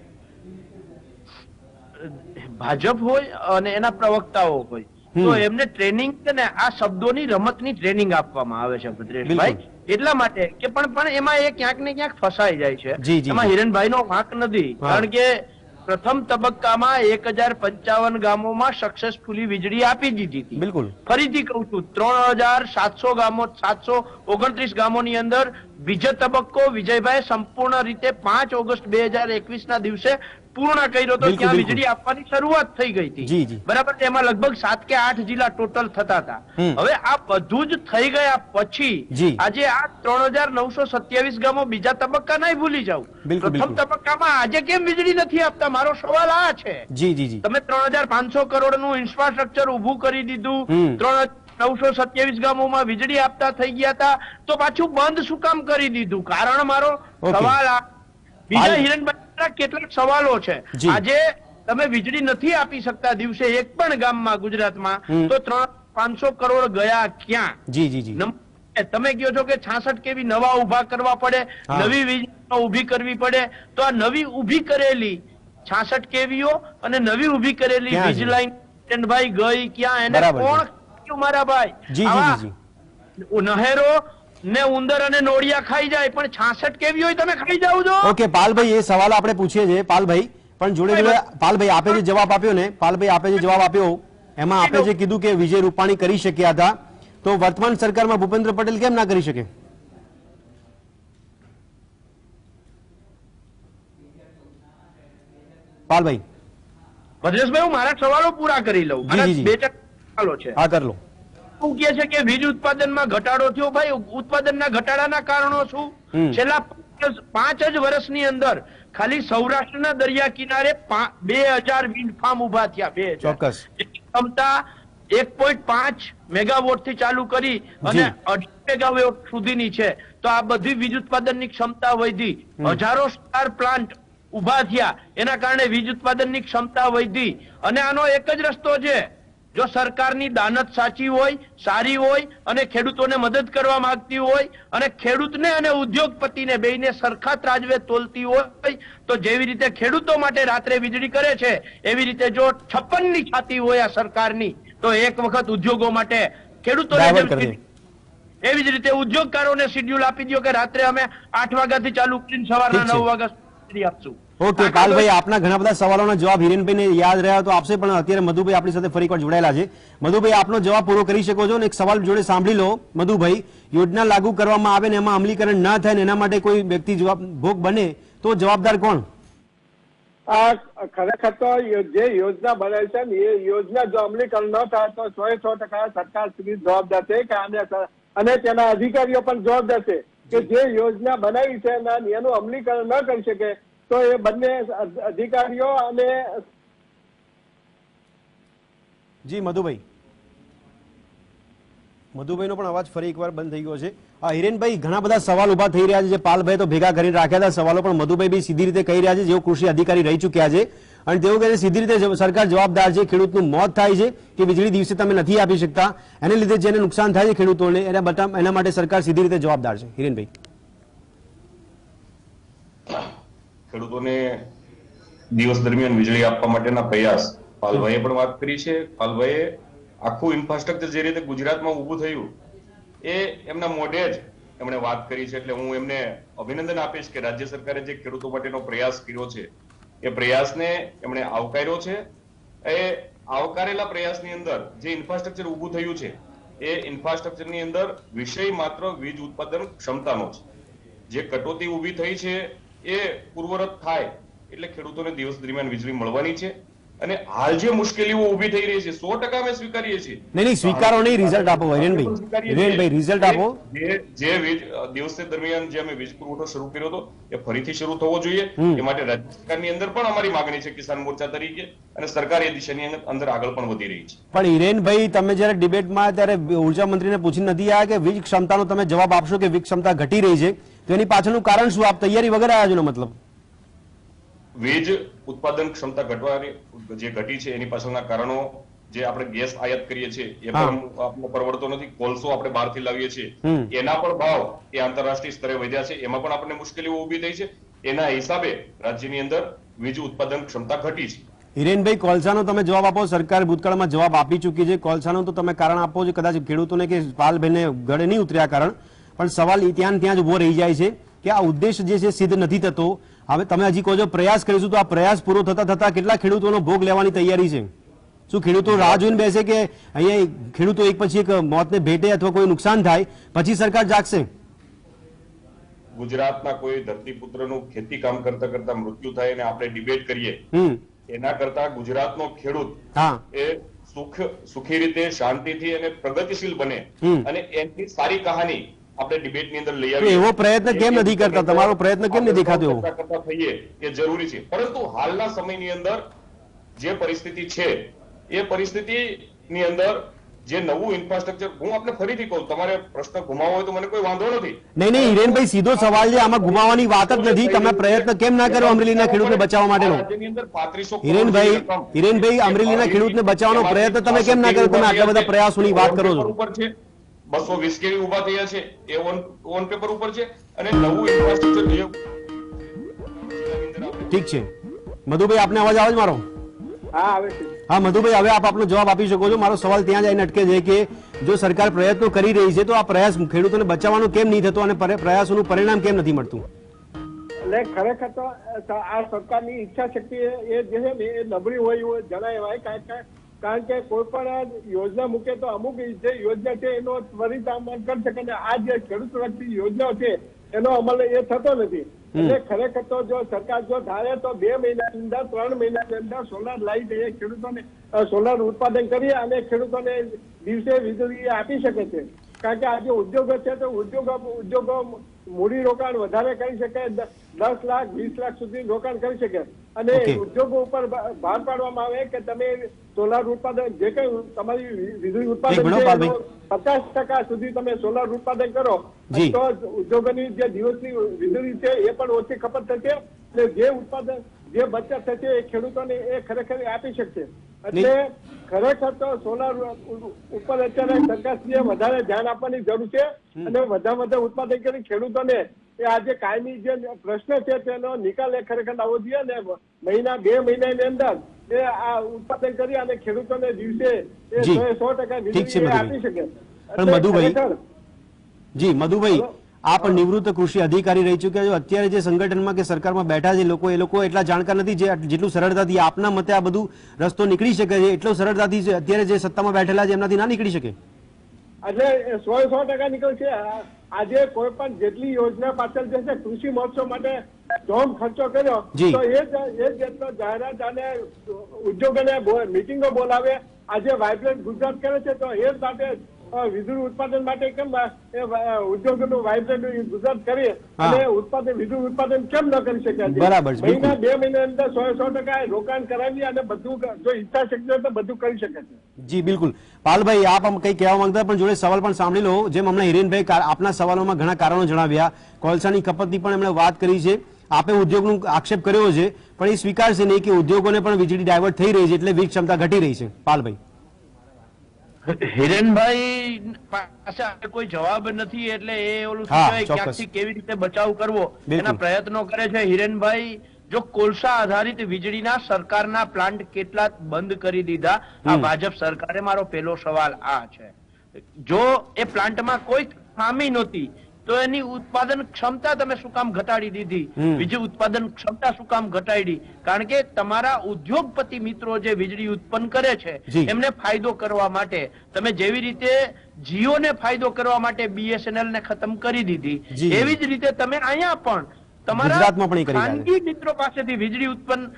ભાજપ હોય અને એના પ્રવક્તાઓ હોય. તો એમને ટ્રેનિંગ છે ને આ શબ્દોની રમતની ટ્રેનિંગ આપવામાં આવે છે ભદ્રેશભાઈ એટલા માટે કે પણ પણ એમાં એ ક્યાંક ને ક્યાંક ફસાઈ જાય છે. એમાં હિરણભાઈ નો વાંક નથી. કારણ કે પ્રથમ તબક્કામાં એક હજાર પંચાવન ગામોમાં સક્સેસફુલી વીજળી આપી દીધી હતી. બિલકુલ. ફરીથી કહું છું ત્રણ હજાર સાતસો ગામો સાતસો ઓગણત્રીસ ગામોની અંદર બીજો તબક્કો વિજયભાઈ સંપૂર્ણ રીતે પાંચ ઓગસ્ટ બે હજાર એકવીસ ના દિવસે પૂર્ણ કર્યો તો ત્યાં વીજળી આપવાની શરૂઆત થઈ ગઈ હતી. બરાબર? એમાં લગભગ સાત કે આઠ જિલ્લા ટોટલ થતા હતા. હવે આ બધું જ થઈ ગયા પછી આજે આ ત્રણ હજાર નવસો સત્યાવીસ ગામો બીજા તબક્કા નહીં ભૂલી જાવ પ્રથમ તબક્કામાં આજે કેમ વીજળી નથી આપતા? મારો સવાલ આ છે. તમે ત્રણ હજાર પાંચસો કરોડનું ઇન્ફ્રાસ્ટ્રક્ચર ઉભું કરી દીધું. ત્રણ નવસો સત્યાવીસ ગામોમાં વીજળી આપતા થઈ ગયા હતા. તો પાછું બંધ શું કામ કરી દીધું? કારણ મારો સવાલ આ. બીજા હાલ- હિરણભાઈ કેટલાક સવાલો છે. આજે તમે વીજળી નથી આપી શકતા દિવસે એક પણ ગામમાં ગુજરાતમાં તો ત્રણ પાંચસો કરોડ ગયા ક્યાં? જી જી જી. તમે કહો છો કે છાસઠ કેવી નવા ઊભા કરવા પડે નવી વીજળી ઊભી કરવી પડે તો આ નવી ઊભી કરેલી છાસઠ કેવીઓ અને નવી ઊભી કરેલી વીજ લાઈન ભાઈ ગઈ ક્યાં? એને કોણ મારા ભાઈ? નહેરો ને ઉંદર અને નોળિયા ખાઈ જાય પણ છાસઠ કેવી હોય તમે ખાઈ જાવ છો? ઓકે પાલભાઈ એ સવાલ આપણે પૂછીએ છીએ. પાલભાઈ પણ જોડે જોડે પાલભાઈ આપે જે જવાબ આપ્યો ને પાલભાઈ આપે જે જવાબ આપ્યો એમાં આપે જે કીધું કે વિજય રૂપાણી કરી શક્યા હતા. તો વર્તમાન સરકારમાં ભૂપેન્દ્ર પટેલ કેમ ના કરી શકે? પાલભાઈ. ભદ્રેશભાઈ હું મારા સવાલો પૂરા કરી લઉં. બે ચાર સવાલો છે. હા કરી લો. કહે છે કે વીજ ઉત્પાદનમાં ઘટાડો થયો ભાઈ ઉત્પાદનના ઘટાડાના કારણો શું? છેલ્લા પાંચ- જ વર્ષની અંદર ખાલી સૌરાષ્ટ્રના દરિયા કિનારે બે હજાર વિન્ડ ફાર્મ ઊભા થયા બે ચોક્કસ. ક્ષમતા એક પોઈન્ટ પાંચ મેગાવોટથી ચાલુ કરી અને. અઢી મેગાવોટ સુધીની છે. તો આ બધી વીજ ઉત્પાદનની ક્ષમતા વધી. હજારો સ્ટાર પ્લાન્ટ ઊભા થયા. એના કારણે વીજ ઉત્પાદનની ક્ષમતા વધી. અને આનો એક જ રસ્તો છે. જો સરકારની દાનત સાચી હોય સારી હોય અને ખેડૂતોને મદદ કરવા માંગતી હોય અને ખેડૂતને અને ઉદ્યોગપતિને બેને સરખા ત્રાજવે તોલતી હોય તો જેવી રીતે ખેડૂતો માટે રાત્રે વીજળી કરે છે એવી રીતે જો છપ્પનની છાતી હોય આ સરકારની તો એક વખત ઉદ્યોગો માટે ખેડૂતોને. એવી જ રીતે ઉદ્યોગકારોને શિડ્યુલ આપી દો કે રાત્રે અમે આઠ વાગ્યાથી ચાલુ કરીને સવારના નવ વાગ્યા સુધી આપશું ઓકે પાલભાઈ આપના ઘણા બધા સવાલોના જવાબ હિરેનભાઈને યાદ રહ્યા તો આપશે પણ અત્યારે મધુભાઈ આપણી સાથે ફરી એકવાર જોડાયેલા છે. મધુભાઈ આપનો જવાબ પૂરો કરી શકો છો અને એક સવાલ જોડે સાંભળી લો. મધુભાઈ યોજના લાગુ કરવામાં આવે ને એમાં અમલીકરણ ના થાય ને એના માટે કોઈ વ્યક્તિ જવાબ ભોગ બને તો જવાબદાર કોણ? આ ખરેખર તો જે યોજના બનાવી છે ને એ યોજના જો અમલીકરણ ન થાય તો સો સો ટકા સરકાર સુધી જવાબદાર છે કે આને અને તેના અધિકારીઓ પણ જવાબદાર છે કે જે યોજના બનાવી છે એનું અમલીકરણ ન કરી શકે તો એ બંને અધિકારીઓ અને જી, મધુભાઈ. મધુભાઈનો પણ અવાજ ફરી એકવાર બંધ થઈ ગયો છે. આ હિરેનભાઈ, ઘણા બધા સવાલ ઊભા થઈ રહ્યા છે. જે પાલભાઈ તો ભેગા કરીને રાખ્યા હતા સવાલો, પણ મધુભાઈ બી સીધી રીતે કહી રહ્યા છે. જેઓ કૃષિ અધિકારી રહી ચૂક્યા છે. અને તેઓ કહે છે, સીધી રીતે સરકાર જવાબદાર છે. ખેડૂતનું મોત થાય છે કે વીજળી દિવસે તમે નથી આપી શકતા. એને લીધે જેને નુકસાન થાય છે ખેડૂતોને, એના બટા, એના માટે સરકાર સીધી રીતે જવાબદાર છે. હિરેનભાઈ. ખેડૂતોને દિવસ દરમિયાન વીજળી આપવા માટેના પ્રયાસ. પાલભાઈએ પણ વાત કરી છે. પાલભાઈએ આખું ઇન્ફ્રાસ્ટ્રક્ચર જે રીતે ગુજરાતમાં ઊભું થયું, એ એમના મોઢે જ એમણે વાત કરી છે. એટલે હું એમને અભિનંદન આપીશ કે રાજ્ય સરકારે જે ખેડૂતો માટેનો પ્રયાસ કર્યો છે, એ પ્રયાસને એમણે આવકાર્યો છે. એ આવકારેલા પ્રયાસની અંદર જે ઇન્ફ્રાસ્ટ્રક્ચર ઊભું થયું છે, એ ઇન્ફ્રાસ્ટ્રક્ચરની અંદર વિષય માત્ર વીજ ઉત્પાદન ક્ષમતાનો છે જે કટોતી ઊભી થઈ છે એ પૂર્વરત થાય. એટલે ખેડૂતોને દિવસ દરમિયાન વીજળી મળવાની છે. અને હાલ જે મુશ્કેલીઓ ઊભી થઈ રહી છે સો ટકા અમે સ્વીકારીએ છીએ. નહીં, નહીં, સ્વીકારો નહીં, રિઝલ્ટ આપો, હિરેનભાઈ. હિરેનભાઈ, રિઝલ્ટ આપો. જે જે વીજ દિવસ દરમિયાન જે અમે વીજ પુરવઠો શરૂ કર્યો હતો એ ફરીથી શરૂ થવો જોઈએ. એ માટે રાજ્ય સરકારની અંદર પણ અમારી માંગણી છે કિસાન મોરચા તરીકે અને સરકાર એ દિશાની અંદર આગળ પણ વધી રહી છે. પણ હિરેનભાઈ તમે જ્યારે ડિબેટમાં ત્યારે ઊર્જા મંત્રીને પૂછી નથી આવ્યા કે વીજ ક્ષમતાનો તમે જવાબ આપશો કે વીજ ક્ષમતા ઘટી રહી છે? તો એની પાછળનું કારણ શું? આપ તૈયારી વગર આવ્યા છો મતલબ? વીજ ઉત્પાદન ક્ષમતા ઘટવાની જે ઘટી છે એની પાછળના કારણો જે આપણે ગેસ આયાત કરીએ છીએ એ પણ આપણને પરવડતો નથી. કોલસો આપણે બહારથી લાવીએ છીએ. એના પણ ભાવ એ આંતરરાષ્ટ્રીય સ્તરે વધ્યા છે. એમાં પણ આપણને મુશ્કેલીઓ ઊભી થઈ છે. એના હિસાબે રાજ્યની અંદર વીજ ઉત્પાદન ક્ષમતા ઘટી છે. હિરેનભાઈ કોલસાનો તમે જવાબ આપો. સરકાર ભૂતકાળમાં જવાબ આપી ચૂકી છે. કોલસાનો તો તમે કારણ આપો છો. કદાચ ખેડૂતોને કે પાલભાઈને ગળે નહીં ઉતર્યા કારણ. પણ સવાલ ત્યાં ત્યાં જ ઊભો રહી જાય છે કે આ ઉદ્દેશ જે છે સિદ્ધ નથી થતો. હવે તમે હજી કહો છો પ્રયાસ કરીશું તો આ પ્રયાસ પૂરો થતા થતા કેટલા ખેડૂતોનો ભોગ લેવાની તૈયારી છે? શું ખેડૂતો રાહ જોઈને બેસે કે અહીંયા ખેડૂતો એક પછી એક મોતને ભેટે અથવા કોઈ નુકસાન થાય પછી સરકાર જાગશે? ગુજરાતના કોઈ ધરતીપુત્રનું ખેતી કામ કરતા કરતા મૃત્યુ થાય અને આપણે ડિબેટ કરીએ એના કરતા ગુજરાતનો ખેડૂત હા. એ સુખ સુખી રીતે શાંતિથી અને પ્રગતિશીલ બને. અને એની સારી કહાની આપણે ડિબેટની અંદર લઈ આવીએ. એવો પ્રયત્ન કેમ નથી કરતા? તમારો પ્રયત્ન કેમ નથી દેખાતો એવો? કરતા થઈએ એ જરૂરી છે. પરંતુ હાલના સમયની અંદર જે પરિસ્થિતિ છે એ પરિસ્થિતિની અંદર જે નવું ઇન્ફ્રાસ્ટ્રક્ચર હું આપને ફરીથી કહું તમારે પ્રશ્ન ઘુમાવો હોય તો મને કોઈ વાંધો નથી. નહીં નહીં હિરેનભાઈ સીધો સવાલ છે આમાં ગુમાવવાની વાત જ નથી. તમે પ્રયત્ન કેમ ના કરો અમરેલીના ખેડૂતને બચાવવા માટેનો? આ રાજ્યની અંદર 3500 કરોડ હિરેનભાઈ હિરેનભાઈ અમરેલીના ખેડૂતને બચાવવાનો પ્રયત્ન તમે કેમ ના કરો તમે આટલા બધા પ્રયાસોની વાત કરો છે. બસો વીસ કેવી ઊભા થયા છે? એ ઓન ઓન પેપર ઉપર છે. અને નવું ઇન્ફ્રાસ્ટ્રક્ચર ઠીક છે. મધુભાઈ આપને અવાજ આવે છે મારો? હા આવે છે. હા મધુભાઈ હવે આપ આપનો જવાબ આપી શકો છો. મારો સવાલ ત્યાં જઈને અટકે છે કે જો સરકાર પ્રયત્નો કરી રહી છે તો આ પ્રયાસ ખેડૂતોને બચાવવાનો કેમ નહીં થતો અને પરે- પ્રયાસોનું પરિણામ કેમ નથી મળતું? એટલે ખરેખર તો આ સરકારની ઈચ્છા શક્તિ એ જે છે ને એ નબળી હોય એવું જણાય કારણ કે કારણ કે કોઈ પણ યોજના મૂકે તો અમુક જે યોજના છે એનો ત્વરિત અમલ કરી શકે અને આ જે ખેડૂત લક્ષી યોજનાઓ છે એનો અમલ એ થતો નથી. એટલે ખરેખર તો જો સરકાર જો ધારે તો બે મહિનાની અંદર ત્રણ મહિનાની અંદર સોલાર લાઈટ એ ખેડૂતોને સોલાર ઉત્પાદન કરી અને ખેડૂતોને દિવસે વીજળી આપી શકે છે. કારણ કે આજે ઉદ્યોગો છે તો ઉદ્યોગો ઉદ્યોગો મૂડી રોકાણ વધારે કરી શકે દસ લાખ વીસ લાખ સુધી રોકાણ કરી શકે. અને. ઉદ્યોગો ઉપર ભાર પાડવામાં આવે કે તમે સોલાર ઉત્પાદન જે કઈ તમારી વીજળી ઉત્પાદન પચાસ ટકા સુધી તમે સોલાર ઉત્પાદન કરો તો ઉદ્યોગોની જે દિવસની વીજળી છે એ પણ ઓછી ખપત થશે. અને જે ઉત્પાદન જે બચત થશે એ ખેડૂતોને એ ખરેખર આપી શકશે. એટલે ખરેખર તો સોલાર ઉપર અત્યારે સરકારશ્રીએ વધારે ધ્યાન આપવાની જરૂર છે અને વધારે વધારે ઉત્પાદન કરી ખેડૂતોને એ આજે કાયમી જે પ્રશ્ન છે તેનો નિકાલ એ ખરેખર લાવવો જોઈએ ને મહિના બે મહિનાની અંદર એ આ ઉત્પાદન કરી અને ખેડૂતોને દિવસે એ સો ટકા વીજળી આપી શકે. પણ મધુભાઈ, જી મધુભાઈ. આપ નિવૃત્ત કૃષિ અધિકારી રહી ચૂક્યા છો. અત્યારે જે સંગઠનમાં કે સરકારમાં બેઠા છે લોકો એ લોકો એટલા જાણકાર નથી જે જેટલું સરળતાથી આપના મતે આ બધું રસ્તો નીકળી શકે છે એટલો સરળતાથી અત્યારે જે સત્તામાં બેઠેલા છે એમનાથી ના નીકળી શકે? એટલે સો સો ટકા નીકળશે આજે કોઈ પણ જેટલી યોજના પાછળ જે છે કૃષિ મહોત્સવ માટે જોમ ખર્ચો કર્યો. તો એ એ જેટલો જાહેરાત અને ઉદ્યોગોને મિટિંગો બોલાવે આજે વાઇબ્રન્ટ ગુજરાત કરે છે તો એ સાથે માટે વીજળી ઉત્પાદન માટે કેમ ઉદ્યોગોનું વાઇબ્રન્ટ ગુજરાત કરીએ અને ઉત્પાદન વીજળી ઉત્પાદન કેમ ન કરી શક્યા બરાબર છે, મહિના બે મહિના અંદર સો સો ટકા રોકાણ કરાવી અને બધું જો ઈચ્છા શક્તિ હોય તો બધું કરી શકે છે. જી બિલકુલ. પાલભાઈ આપ કંઈ કહેવા માંગતા પણ જોડે સવાલ પણ સાંભળી લો. જેમ હમણાં હિરેનભાઈ આપના સવાલોમાં ઘણા કારણો જણાવ્યા. કોલસાની ખપતની પણ એમણે વાત કરી છે. આપે ઉદ્યોગનો આક્ષેપ કર્યો છે. પણ એ સ્વીકારશે નહીં કે ઉદ્યોગોને પણ વીજળી ડાયવર્ટ થઈ રહી છે એટલે વીજ ક્ષમતા ઘટી રહી છે. પાલભાઈ. હિરેનભાઈ પાસે કોઈ જવાબ નથી એટલે એ ઓલું. ક્યાંકથી કેવી રીતે બચાવ કરવો? એના પ્રયત્નો કરે છે હિરેનભાઈ. જો કોલસા આધારિત વીજળીના સરકારના પ્લાન્ટ કેટલા બંધ કરી દીધા આ ભાજપ સરકારે મારો પહેલો સવાલ આ છે. જો એ પ્લાન્ટમાં કોઈ ખામી નહોતી તો એની ઉત્પાદન ક્ષમતા તમે શું કામ ઘટાડી દીધી. વીજળી ઉત્પાદન ક્ષમતા શું કામ ઘટાડી? કારણ કે તમારા ઉદ્યોગપતિ મિત્રો જે વીજળી ઉત્પન્ન કરે છે એમને ફાયદો કરવા માટે તમે જેવી રીતે જીઓને ફાયદો કરવા માટે બીએસએનએલ ને ખતમ કરી દીધી એવી જ રીતે તમે અહીંયા પણ તમારા. ખાનગી મિત્રો પાસેથી વીજળી ઉત્પન્ન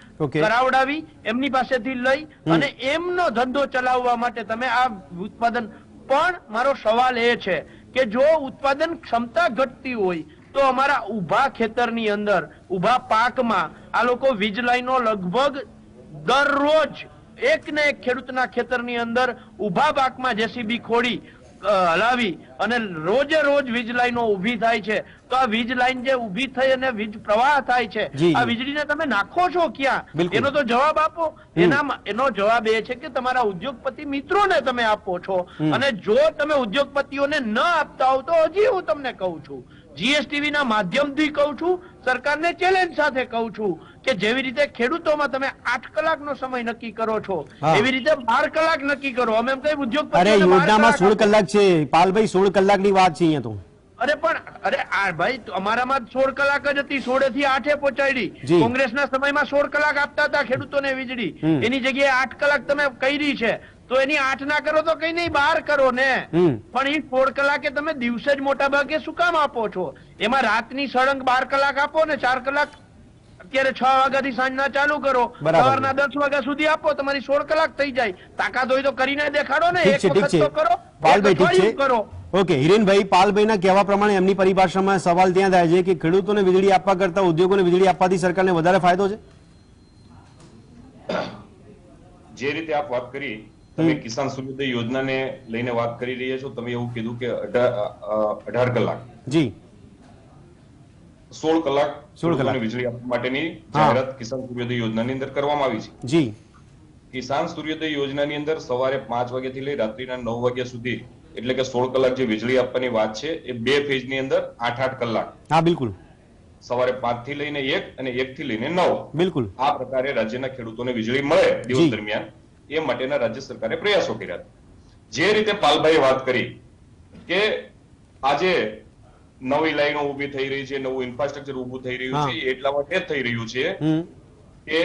કરાવડાવી એમની પાસેથી લઈ અને એમનો ધંધો ચલાવવા માટે તમે આ ઉત્પાદન પણ મારો સવાલ એ છે કે જો ઉત્પાદન ક્ષમતા ઘટતી હોય, તો અમારા ઊભા ખેતરની અંદર ઊભા પાકમાં આ લોકો વીજ લાઈનો લગભગ દરરોજ એક ને એક ખેડૂતના ખેતરની અંદર ઊભા પાકમાં જેસીબી ખોડી હલાવી અને રોજે રોજ વીજ લાઈનો ઊભી થાય છે. તો આ વીજ લાઈન જે ઊભી થઈ અને વીજ પ્રવાહ થાય છે આ વીજળીને તમે નાખો છો ક્યાં? એનો તો જવાબ આપો. એના એનો જવાબ એ છે કે તમારા ઉદ્યોગપતિ મિત્રોને તમે આપો છો. અને જો તમે ઉદ્યોગપતિઓને ન આપતા હોવ તો હજી હું તમને કહું છું. જીએસટીવી ના માધ્યમથી કહું છું સરકારને ચેલેન્જ સાથે કહું છું. કે જેવી રીતે ખેડૂતોમાં તમે આઠ કલાકનો સમય નક્કી કરો છો એવી રીતે બાર કલાક નક્કી કરો. અમે એમ કઈ અરે યોજનામાં સોળ કલાક છે. પાલભાઈ સોળ કલાકની વાત છે અહીંયા તો. અરે પણ અરે આ ભાઈ અમારામાં સોળ કલાક જ હતી. સોળે થી આઠે પહોંચાડી. કોંગ્રેસના સમયમાં સોળ કલાક આપતા હતા ખેડૂતોને વીજળી. એની જગ્યાએ આઠ કલાક તમે કરી છે. તો એની આઠ ના કરો તો કઈ નહીં બાર કરો ને. પણ એ સોળ કલાકે તમે દિવસે જ મોટા ભાગે શું કામ આપો છો? એમાં રાતની સળંગ બાર કલાક આપો ને ચાર કલાક અત્યારે છ વાગ્યાથી સાંજના ચાલુ કરો. સવારના દસ વાગ્યા સુધી આપો તમારી સોળ કલાક થઈ જાય. તાકાત હોય તો કરીને દેખાડો ને એક વખત તો કરો. પાલભાઈ ઠીક છે. કરો. ઓકે હિરેનભાઈ પાલભાઈના કહેવા પ્રમાણે એમની પરિભાષામાં સવાલ ત્યાં થાય છે કે ખેડૂતોને વીજળી આપવા કરતા ઉદ્યોગોને વીજળી આપવાથી સરકારને વધારે ફાયદો છે? જે રીતે આપ વાત કરી તમે કિસાન સૂર્યોદય યોજનાને લઈને વાત કરી રહ્યા છો તમે એવું કીધું કે અઢાર કલાક. જી. સોળ કલાક 16 કલાક. વીજળી આપવા માટેની જાહેરાત કિસાન સૂર્યોદય યોજનાની અંદર કરવામાં આવી છે. જી. કિસાન સૂર્યોદય યોજનાની અંદર સવારે પાંચ વાગ્યાથી લઈ રાત્રિના નવ વાગ્યા સુધી એટલે કે સોળ કલાક જે વીજળી આપવાની વાત છે એ બે ફેઝની અંદર આઠ આઠ કલાક. હા બિલકુલ. સવારે પાંચથી લઈને એક અને એક થી લઈને નવ. બિલકુલ. આ પ્રકારે રાજ્યના ખેડૂતોને વીજળી મળે દિવસ દરમિયાન એ માટેના રાજ્ય સરકારે પ્રયાસો કર્યા જે રીતે પાલભાઈએ વાત કરી કે આજે નવી લાઈનો ઊભી થઈ રહી છે નવું ઇન્ફ્રાસ્ટ્રક્ચર ઊભું થઈ રહ્યું છે એટલા માટે થઈ રહ્યું છે કે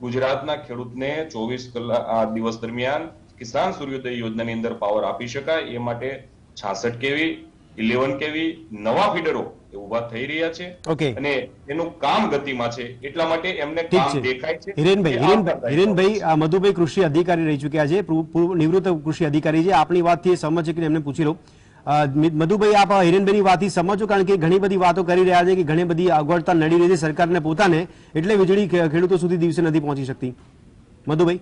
ગુજરાતના ખેડૂતને ચોવીસ કલાક આ દિવસ દરમિયાન કિસાન સૂર્યોદય યોજનાની અંદર પાવર આપી શકાય એ માટે છાસઠ કેવી ઇલેવન કેવી નવા ફીડરો એ ઊભા થઈ રહ્યા છે. અને એનું કામ ગતિમાં છે એટલા માટે એમને કામ દેખાય છે હિરેનભાઈ હિરેનભાઈ હિરેનભાઈ આ મધુભાઈ કૃષિ અધિકારી રહી ચુક્યા છે નિવૃત્ત કૃષિ અધિકારી છે. આપની વાતથી એ સમજ છે કે એમને પૂછી લઉં. મધુભાઈ આપ ભાઈની વાતથી સમજો કારણ કે ઘણી બધી વાતો કરી રહ્યા છે કે ઘણી બધી અગવડતા નડી રહી છે સરકારને પોતાને એટલે વીજળી ખેડૂતો સુધી દિવસે નથી પહોંચી શકતી મધુભાઈ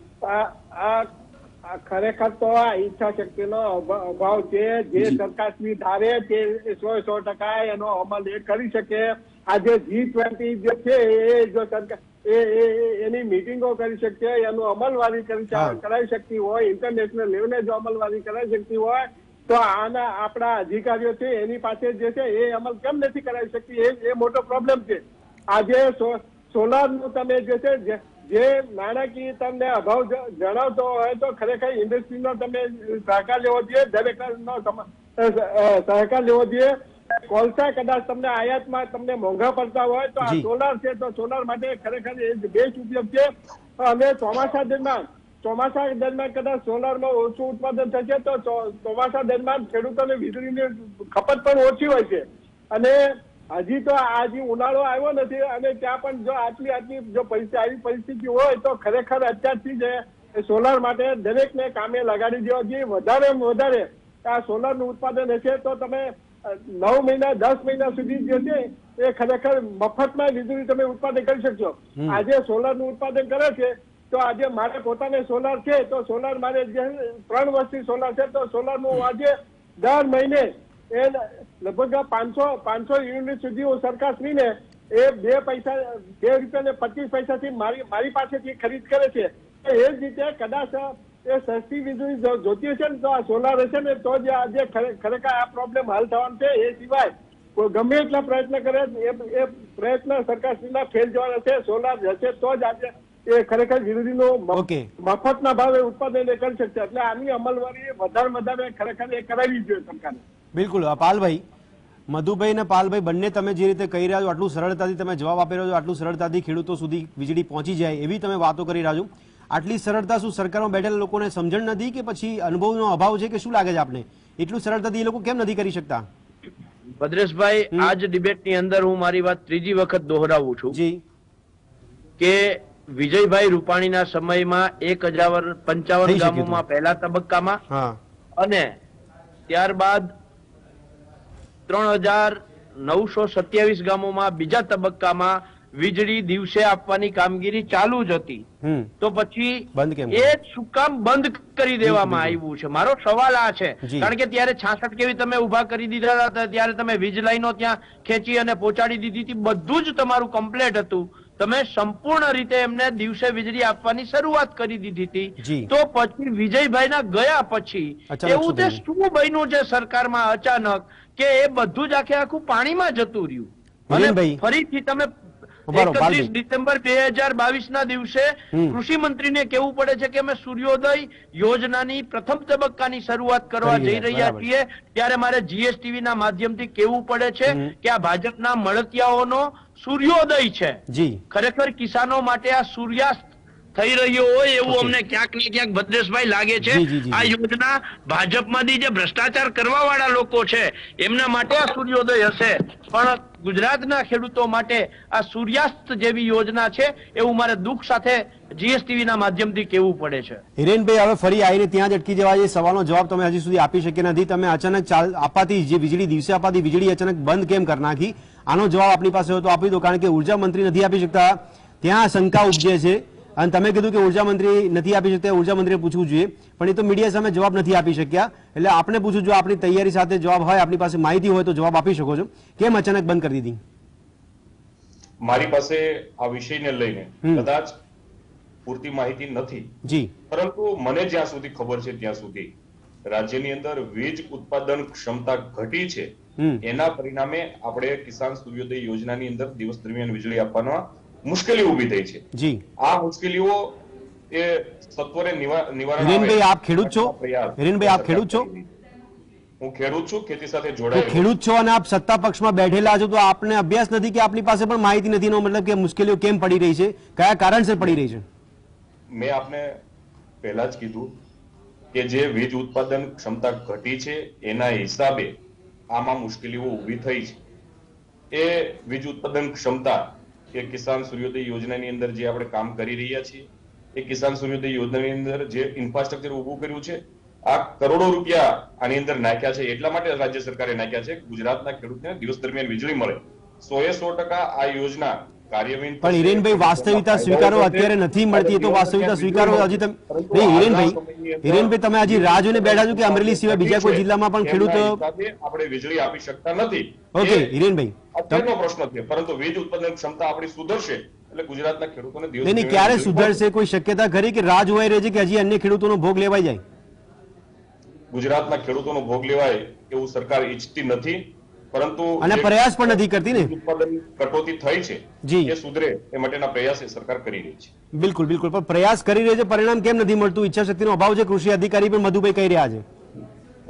ખરેખર તો આ ઈચ્છા શક્તિનો અભા- અભાવ છે જે જી. સરકાર શ્રી ધારે તે સો સો ટકા એનો અમલ એ કરી શકે આજે જી ટ્વેન્ટી જે છે એ જો સરકાર એની મિટિંગો કરી શકે એનું અમલવારી કરી. કરાવી શકતી હોય ઇન્ટરનેશનલ લેવલે જો અમલવારી કરાવી શકતી હોય તો આના આપણા અધિકારીઓ છે એની પાસે જે છે એ અમલ કેમ નથી કરાવી શકતી? એ એ મોટો પ્રોબ્લેમ છે. આજે સોલારનું તમે જે છે જે- નાણાકીય તમને અભાવ જણાવતો હોય તો ખરેખર ઇન્ડસ્ટ્રીનો તમે સહકાર લેવો જોઈએ. દરેકનો સહકાર લેવો જોઈએ. કોલસા કદાચ તમને આયાતમાં તમને મોંઘા પડતા હોય તો આ સોલાર છે તો સોલાર માટે ખરેખર એ બેસ્ટ ઉપયોગ છે. અને ચોમાસા દરમિયાન ચોમાસા દરમિયાન કદાચ સોલારમાં ઓછું ઉત્પાદન થશે તો ચોમાસા દરમિયાન ખેડૂતોને વીજળીની ખપત પણ ઓછી હોય છે. અને હજી તો આજે ઉનાળો આવ્યો નથી અને ત્યાં પણ જો આટલી આટલી જો પૈસા આવી પરિસ્થિતિ હોય તો ખરેખર અત્યારથી જ સોલાર માટે દરેકને કામે લગાડી દેવા જોઈએ. વધારે વધારે આ સોલારનું ઉત્પાદન હશે તો તમે નવ મહિના દસ મહિના સુધી જે છે એ ખરેખર મફતમાં વીજળી તમે ઉત્પાદન કરી શકશો. આજે સોલારનું ઉત્પાદન કરે છે તો આજે મારે પોતાને સોલાર છે, તો સોલાર મારે જે ત્રણ વર્ષથી સોલાર છે, તો સોલારનું આજે દર મહિને એ લગભગ પાંચસો પાંચસો યુનિટ સુધી હું સરકારશ્રીને એ બે પૈસા, બે રૂપિયા ને પચીસ પૈસાથી મારી મારી પાસેથી ખરીદ કરે છે. એ જ રીતે કદાચ એ સસ્તી વીજળી જોતી હશે ને તો આ સોલાર હશે ને તો જ આજે ખરેખર આ પ્રોબ્લેમ હલ થવાનો છે. એ સિવાય ગમે એટલા પ્રયત્ન કરે, એ પ્રયત્ન સરકારશ્રીના ફેલ જવાના છે સોલાર હશે તો જ આજે એ ખરેખર વીજળીનું મફતના ભાવે ઉત્પાદન એ કરી શકશે. એટલે આની અમલવારી વધારે વધારે ખરેખર એ કરાવી જોઈએ સરકારે. બિલકુલ. પાલભાઈ મધુભાઈ અને પાલભાઈ બંને તમે જે રીતે કહી રહ્યા છો આટલું સરળતાથી તમે જવાબ આપી રહ્યા છો આટલું સરળતાથી ખેડૂતો સુધી વીજળી પહોંચી જાય એવી તમે વાતો કરી રહ્યા છો. આટલી સરળતા શું સરકારમાં બેઠેલા લોકોને સમજણ નથી કે પછી અનુભવનો અભાવ છે કે શું લાગે છે આપને? એટલું સરળતાથી એ લોકો કેમ નથી કરી શકતા? ભદ્રેશભાઈ. આજ ડિબેટની અંદર હું મારી વાત ત્રીજી વખત દોહરાવું છું કે વિજયભાઈ રૂપાણીના સમયમાં એક હજાર પંચાવન ગામોમાં પહેલા તબક્કામાં અને ત્યારબાદ ત્રણ હજાર નવસો સત્યાવીસ ગામોમાં બીજા તબક્કામાં વીજળી દિવસે આપવાની કામગીરી ચાલુ જ હતી. તો પછી એ શું કામ બંધ કરી દેવામાં આવ્યું છે. મારો સવાલ આ છે. કારણ કે ત્યારે છાસઠ કેવી તમે ઊભા કરી દીધા હતા ત્યારે તમે વીજ લાઈનો ત્યાં ખેંચી અને પહોંચાડી દીધી હતી. બધું જ તમારું કમ્પ્લેટ હતું. તમે સંપૂર્ણ રીતે એમને દિવસે વીજળી આપવાની શરૂઆત કરી દીધી હતી. તો પછી વિજયભાઈના ગયા પછી એવું તે શું બન્યું છે સરકારમાં અચાનક કે એ બધું જ આખે આખું પાણીમાં જતું રહ્યું? અને ફરીથી તમે એકત્રીસ ડિસેમ્બર બે હજાર બાવીસ ના દિવસે. કૃષિ મંત્રીને કેવું પડે છે કે અમે સૂર્યોદય યોજનાની પ્રથમ તબક્કાની શરૂઆત કરવા જઈ રહ્યા, રહ્યા છીએ. ત્યારે મારે જીએસટીવી ના માધ્યમથી કેવું પડે છે કે આ ભાજપના મળતિયાઓનો સૂર્યોદય છે. જી. ખરેખર કિસાનો માટે આ સૂર્યાસ્ત થઈ રહ્યો હોય એવું અમને ક્યાંક ને ક્યાંક ભદ્રેશભાઈ લાગે છે. આ. યોજના ભાજપમાંથી જે ભ્રષ્ટાચાર કરવા વાળા લોકો છે એમના માટે આ સૂર્યોદય હશે. પણ ગુજરાતના ખેડૂતો માટે આ સૂર્યાસ્ત જેવી યોજના છે એવું મારે દુઃખ સાથે જીએસટીવી ના માધ્યમથી કેવું પડે છે. હિરેનભાઈ હવે ફરી આવીને ત્યાં જ અટકી જવા જે સવાલનો જવાબ તમે હજી સુધી આપી શક્યા નથી. તમે અચાનક ચાલ અપાતી જે વીજળી દિવસે આપાતી વીજળી અચાનક બંધ કેમ કરી નાખી? આનો જવાબ આપણી પાસે હોય તો આપી દો. કારણ કે ઊર્જા મંત્રી નથી આપી શકતા. ત્યાં શંકા ઉપજે છે. અને તમે કીધું કે ઊર્જા મંત્રી નથી આપી શકતા ઊર્જા મંત્રીએ પૂછવું જોઈએ. પણ એ તો મીડિયા સામે જવાબ નથી આપી શક્યા. એટલે આપણે પૂછું જો આપણી તૈયારી સાથે જવાબ હોય આપણી પાસે માહિતી હોય તો જવાબ આપી શકો છો. કેમ અચાનક બંધ કરી દીધી? મારી પાસે આ વિષયને લઈને કદાચ પૂરતી માહિતી નથી. જી. પરંતુ મને જ્યાં સુધી ખબર છે ત્યાં સુધી રાજ્યની અંદર વીજ ઉત્પાદન ક્ષમતા ઘટી છે. એના પરિણામે આપણે કિસાન સૂર્યોદય યોજનાની અંદર દિવસ દરમિયાન વીજળી આપવામાં મુશ્કેલી ઊભી થઈ છે. જી. આ મુશ્કેલીઓ એ સત્વરે નિવા- નિવારણ હિરેનભાઈ, આપ ખેડૂત છો? હિરેનભાઈ, આપ ખેડૂત છો? હું ખેડૂત છું ખેતી સાથે જોડાયેલો ખેડૂત છો અને આપ સત્તા પક્ષમાં બેઠેલા છો તો આપને અભ્યાસ નથી કે આપની પાસે પણ માહિતી નથી એનો મતલબ કે મુશ્કેલીઓ કેમ પડી રહી છે? કયા કારણસર પડી રહી છે? મેં આપને પહેલા જ કીધું કે જે વીજ ઉત્પાદન ક્ષમતા ઘટી છે એના હિસાબે આમાં મુશ્કેલીઓ ઊભી થઈ છે. એ વીજ ઉત્પાદન ક્ષમતા એ કિસાન સૂર્યોદય યોજનાની અંદર જે આપણે કામ કરી રહ્યા છીએ એ કિસાન સૂર્યોદય યોજનાની અંદર જે ઇન્ફ્રાસ્ટ્રક્ચર ઉભું કર્યું છે આ કરોડો રૂપિયા આની અંદર નાખ્યા છે. એટલા માટે રાજ્ય સરકારે નાખ્યા છે ગુજરાતના ખેડૂતને દિવસ દરમિયાન વીજળી મળે. સો એ સો ટકા આ યોજના પણ હિરેનભાઈ વાસ્તવિકતા સ્વીકારો અત્યારે નથી મળતી તો વાસ્તવિકતા સ્વીકારો હજી તમે નહીં હિરેનભાઈ હિરેનભાઈ તમે હજી રાહ જોઈને બેઠા છો કે અમરેલી સિવાય બીજા કોઈ જિલ્લામાં પણ ખેડૂત આપણે વીજળી આપી શકતા નથી. ઓકે હિરેનભાઈ. અત્યારનો પ્રશ્ન છે. પરંતુ વીજ ઉત્પાદન ક્ષમતા આપણી સુધરશે એટલે ગુજરાતના ખેડૂતોને દિવસ નહીં ક્યારે સુધરશે? કોઈ શક્યતા ખરી કે રાહ જોવાઈ રહી છે કે હજી અન્ય ખેડૂતોનો ભોગ લેવાઈ જાય. ગુજરાતના ખેડૂતોનો ભોગ લેવાય એવું સરકાર ઈચ્છતી નથી પરંતુ અને પ્રયાસ પણ નથી કરતી ને? ઉત્પાદન કટોતી થઈ છે જી. એ સુધરે એ માટેના પ્રયાસ એ સરકાર કરી રહી છે. બિલકુલ બિલકુલ. પણ પ્રયાસ કરી રહી છે પરિણામ કેમ નથી મળતું? ઈચ્છા શક્તિનો અભાવ છે કૃષિ અધિકારી પણ મધુભાઈ કહી રહ્યા છે.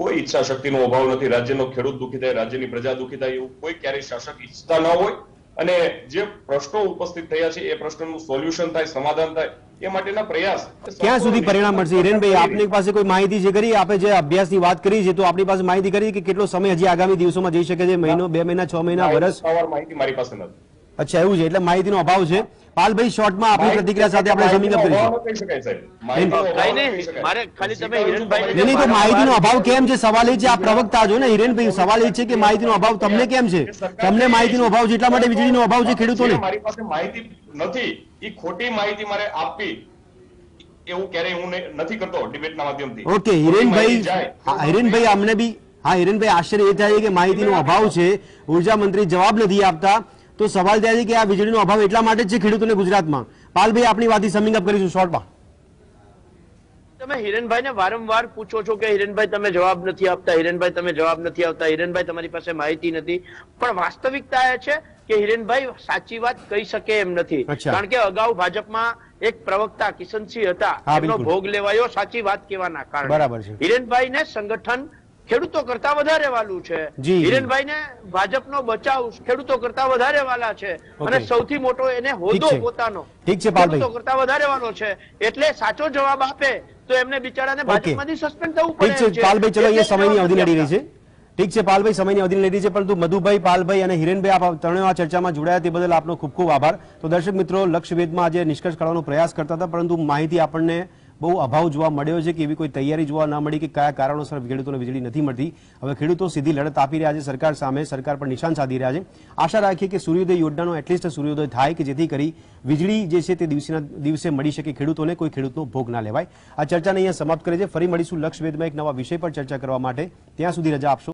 કોઈ ઈચ્છા શક્તિનો અભાવ નથી. રાજ્યનો ખેડૂત દુઃખી થાય રાજ્યની પ્રજા દુઃખી થાય એવું કોઈ ક્યારેય શાસક ઈચ્છતા ન હોય. અને જે પ્રશ્નો ઉપસ્થિત થયા છે એ પ્રશ્નનું સોલ્યુશન થાય સમાધાન થાય એ માટેના પ્રયાસ. ક્યાં સુધી પરિણામ મળશે? હિરેનભાઈ આપની પાસે કોઈ માહિતી છે કરી આપણે જે અભ્યાસની વાત કરી છે તો આપણી પાસે માહિતી કરી કે કેટલો સમય હજી આગામી દિવસોમાં જઈ શકે છે? મહિનો બે મહિના છ મહિના વર્ષ? માહિતી મારી પાસે નથી. અચ્છા એવું છે. એટલે માહિતીનો અભાવ છે. પાલભાઈ શોર્ટમાં આપણી પ્રતિક્રિયા સાથે આપણે સમિંગ અપ કરીશું ન નહીં, તો માહિતીનો અભાવ કેમ છે? સવાલ એ છે આ પ્રવક્તા છો ને? હિરેનભાઈ સવાલ એ છે કે માહિતીનો અભાવ તમને કેમ છે? તમને માહિતીનો અભાવ છે એટલા માટે વીજળીનો અભાવ છે ખેડૂતોને? મારી પાસે માહિતી નથી એ ખોટી માહિતી મારે આપવી એવું ક્યારેય હું નથી કરતો ડિબેટના માધ્યમથી. ઓકે હિરેનભાઈ હા, હિરેનભાઈ અમને બી હા હિરેનભાઈ આશ્ચર્ય એ થાય કે માહિતીનો અભાવ છે. ઊર્જા મંત્રી જવાબ નથી આપતા. તો સવાલ થાય છે કે આ વીજળીનો અભાવ એટલા માટે જ છે ખેડૂતોને ગુજરાતમાં. પાલભાઈ આપણી વાતથી સમિંગ અપ કરીશું શોર્ટમાં. તમે હિરેનભાઈને વારંવાર પૂછો છો કે હિરેનભાઈ તમે જવાબ નથી આપતા. હિરેનભાઈ તમે જવાબ નથી આપતા. હિરેનભાઈ તમારી પાસે માહિતી નથી. પણ વાસ્તવિકતા એ છે કે હિરેનભાઈ સાચી વાત કહી શકે એમ નથી. કારણ કે અગાઉ ભાજપમાં એક પ્રવક્તા કિશનસિંહ હતા. એમનો ભોગ લેવાયો સાચી વાત કહેવાના કારણે. બરાબર છે. હિરેનભાઈને સંગઠન ખેડૂતો કરતા વધારે વાલું છે. હિરેનભાઈ ને ભાજપનો બચાવ ખેડૂતો કરતા વધારે વાલા છે. અને સૌથી મોટો એને હોદ્દો પોતાનો. ખેડૂતો કરતા વધારે વાલો છે. એટલે સાચો જવાબ આપે તો એમને બિચારાને. ભાજપમાંથી સસ્પેન્ડ થવું પડે છે. પાલભાઈ ચલો એ સમયની અવધિ લડી રહી છે. ઠીક છે પાલભાઈ સમયની અવધિ લીધી રહી છે પરંતુ મધુભાઈ પાલભાઈ અને હિરેનભાઈ આપ ત્રણેય આ ચર્ચામાં જોડાયા તે બદલ આપનો ખૂબ ખૂબ આભાર. તો દર્શક મિત્રો લક્ષ્યભેદમાં આજે નિષ્કર્ષ કાઢવાનો પ્રયાસ કરતા હતા પરંતુ માહિતી આપણને બહુ અભાવ જોવા મળ્યો છે કે એવી કોઈ તૈયારી જોવા ન મળી કે કયા કારણોસર ખેડૂતોને વીજળી નથી મળતી. હવે ખેડૂતો સીધી લડત આપી રહ્યા છે, સરકાર સામે સરકાર પર નિશાન સાધી રહ્યા છે. આશા રાખીએ કે સૂર્યોદય યોજનાનો એટલીસ્ટ સૂર્યોદય થાય કે જેથી કરી વીજળી જે છે તે દિવસેના દિવસે મળી શકે, ખેડૂતોને કોઈ ખેડૂતનો ભોગ ના લેવાય. આ ચર્ચાને અહીંયા સમાપ્ત કરે છે ફરી મળીશું લક્ષ્યભેદમાં એક નવા વિષય પર ચર્ચા કરવા માટે. ત્યાં સુધી રજા આપશો.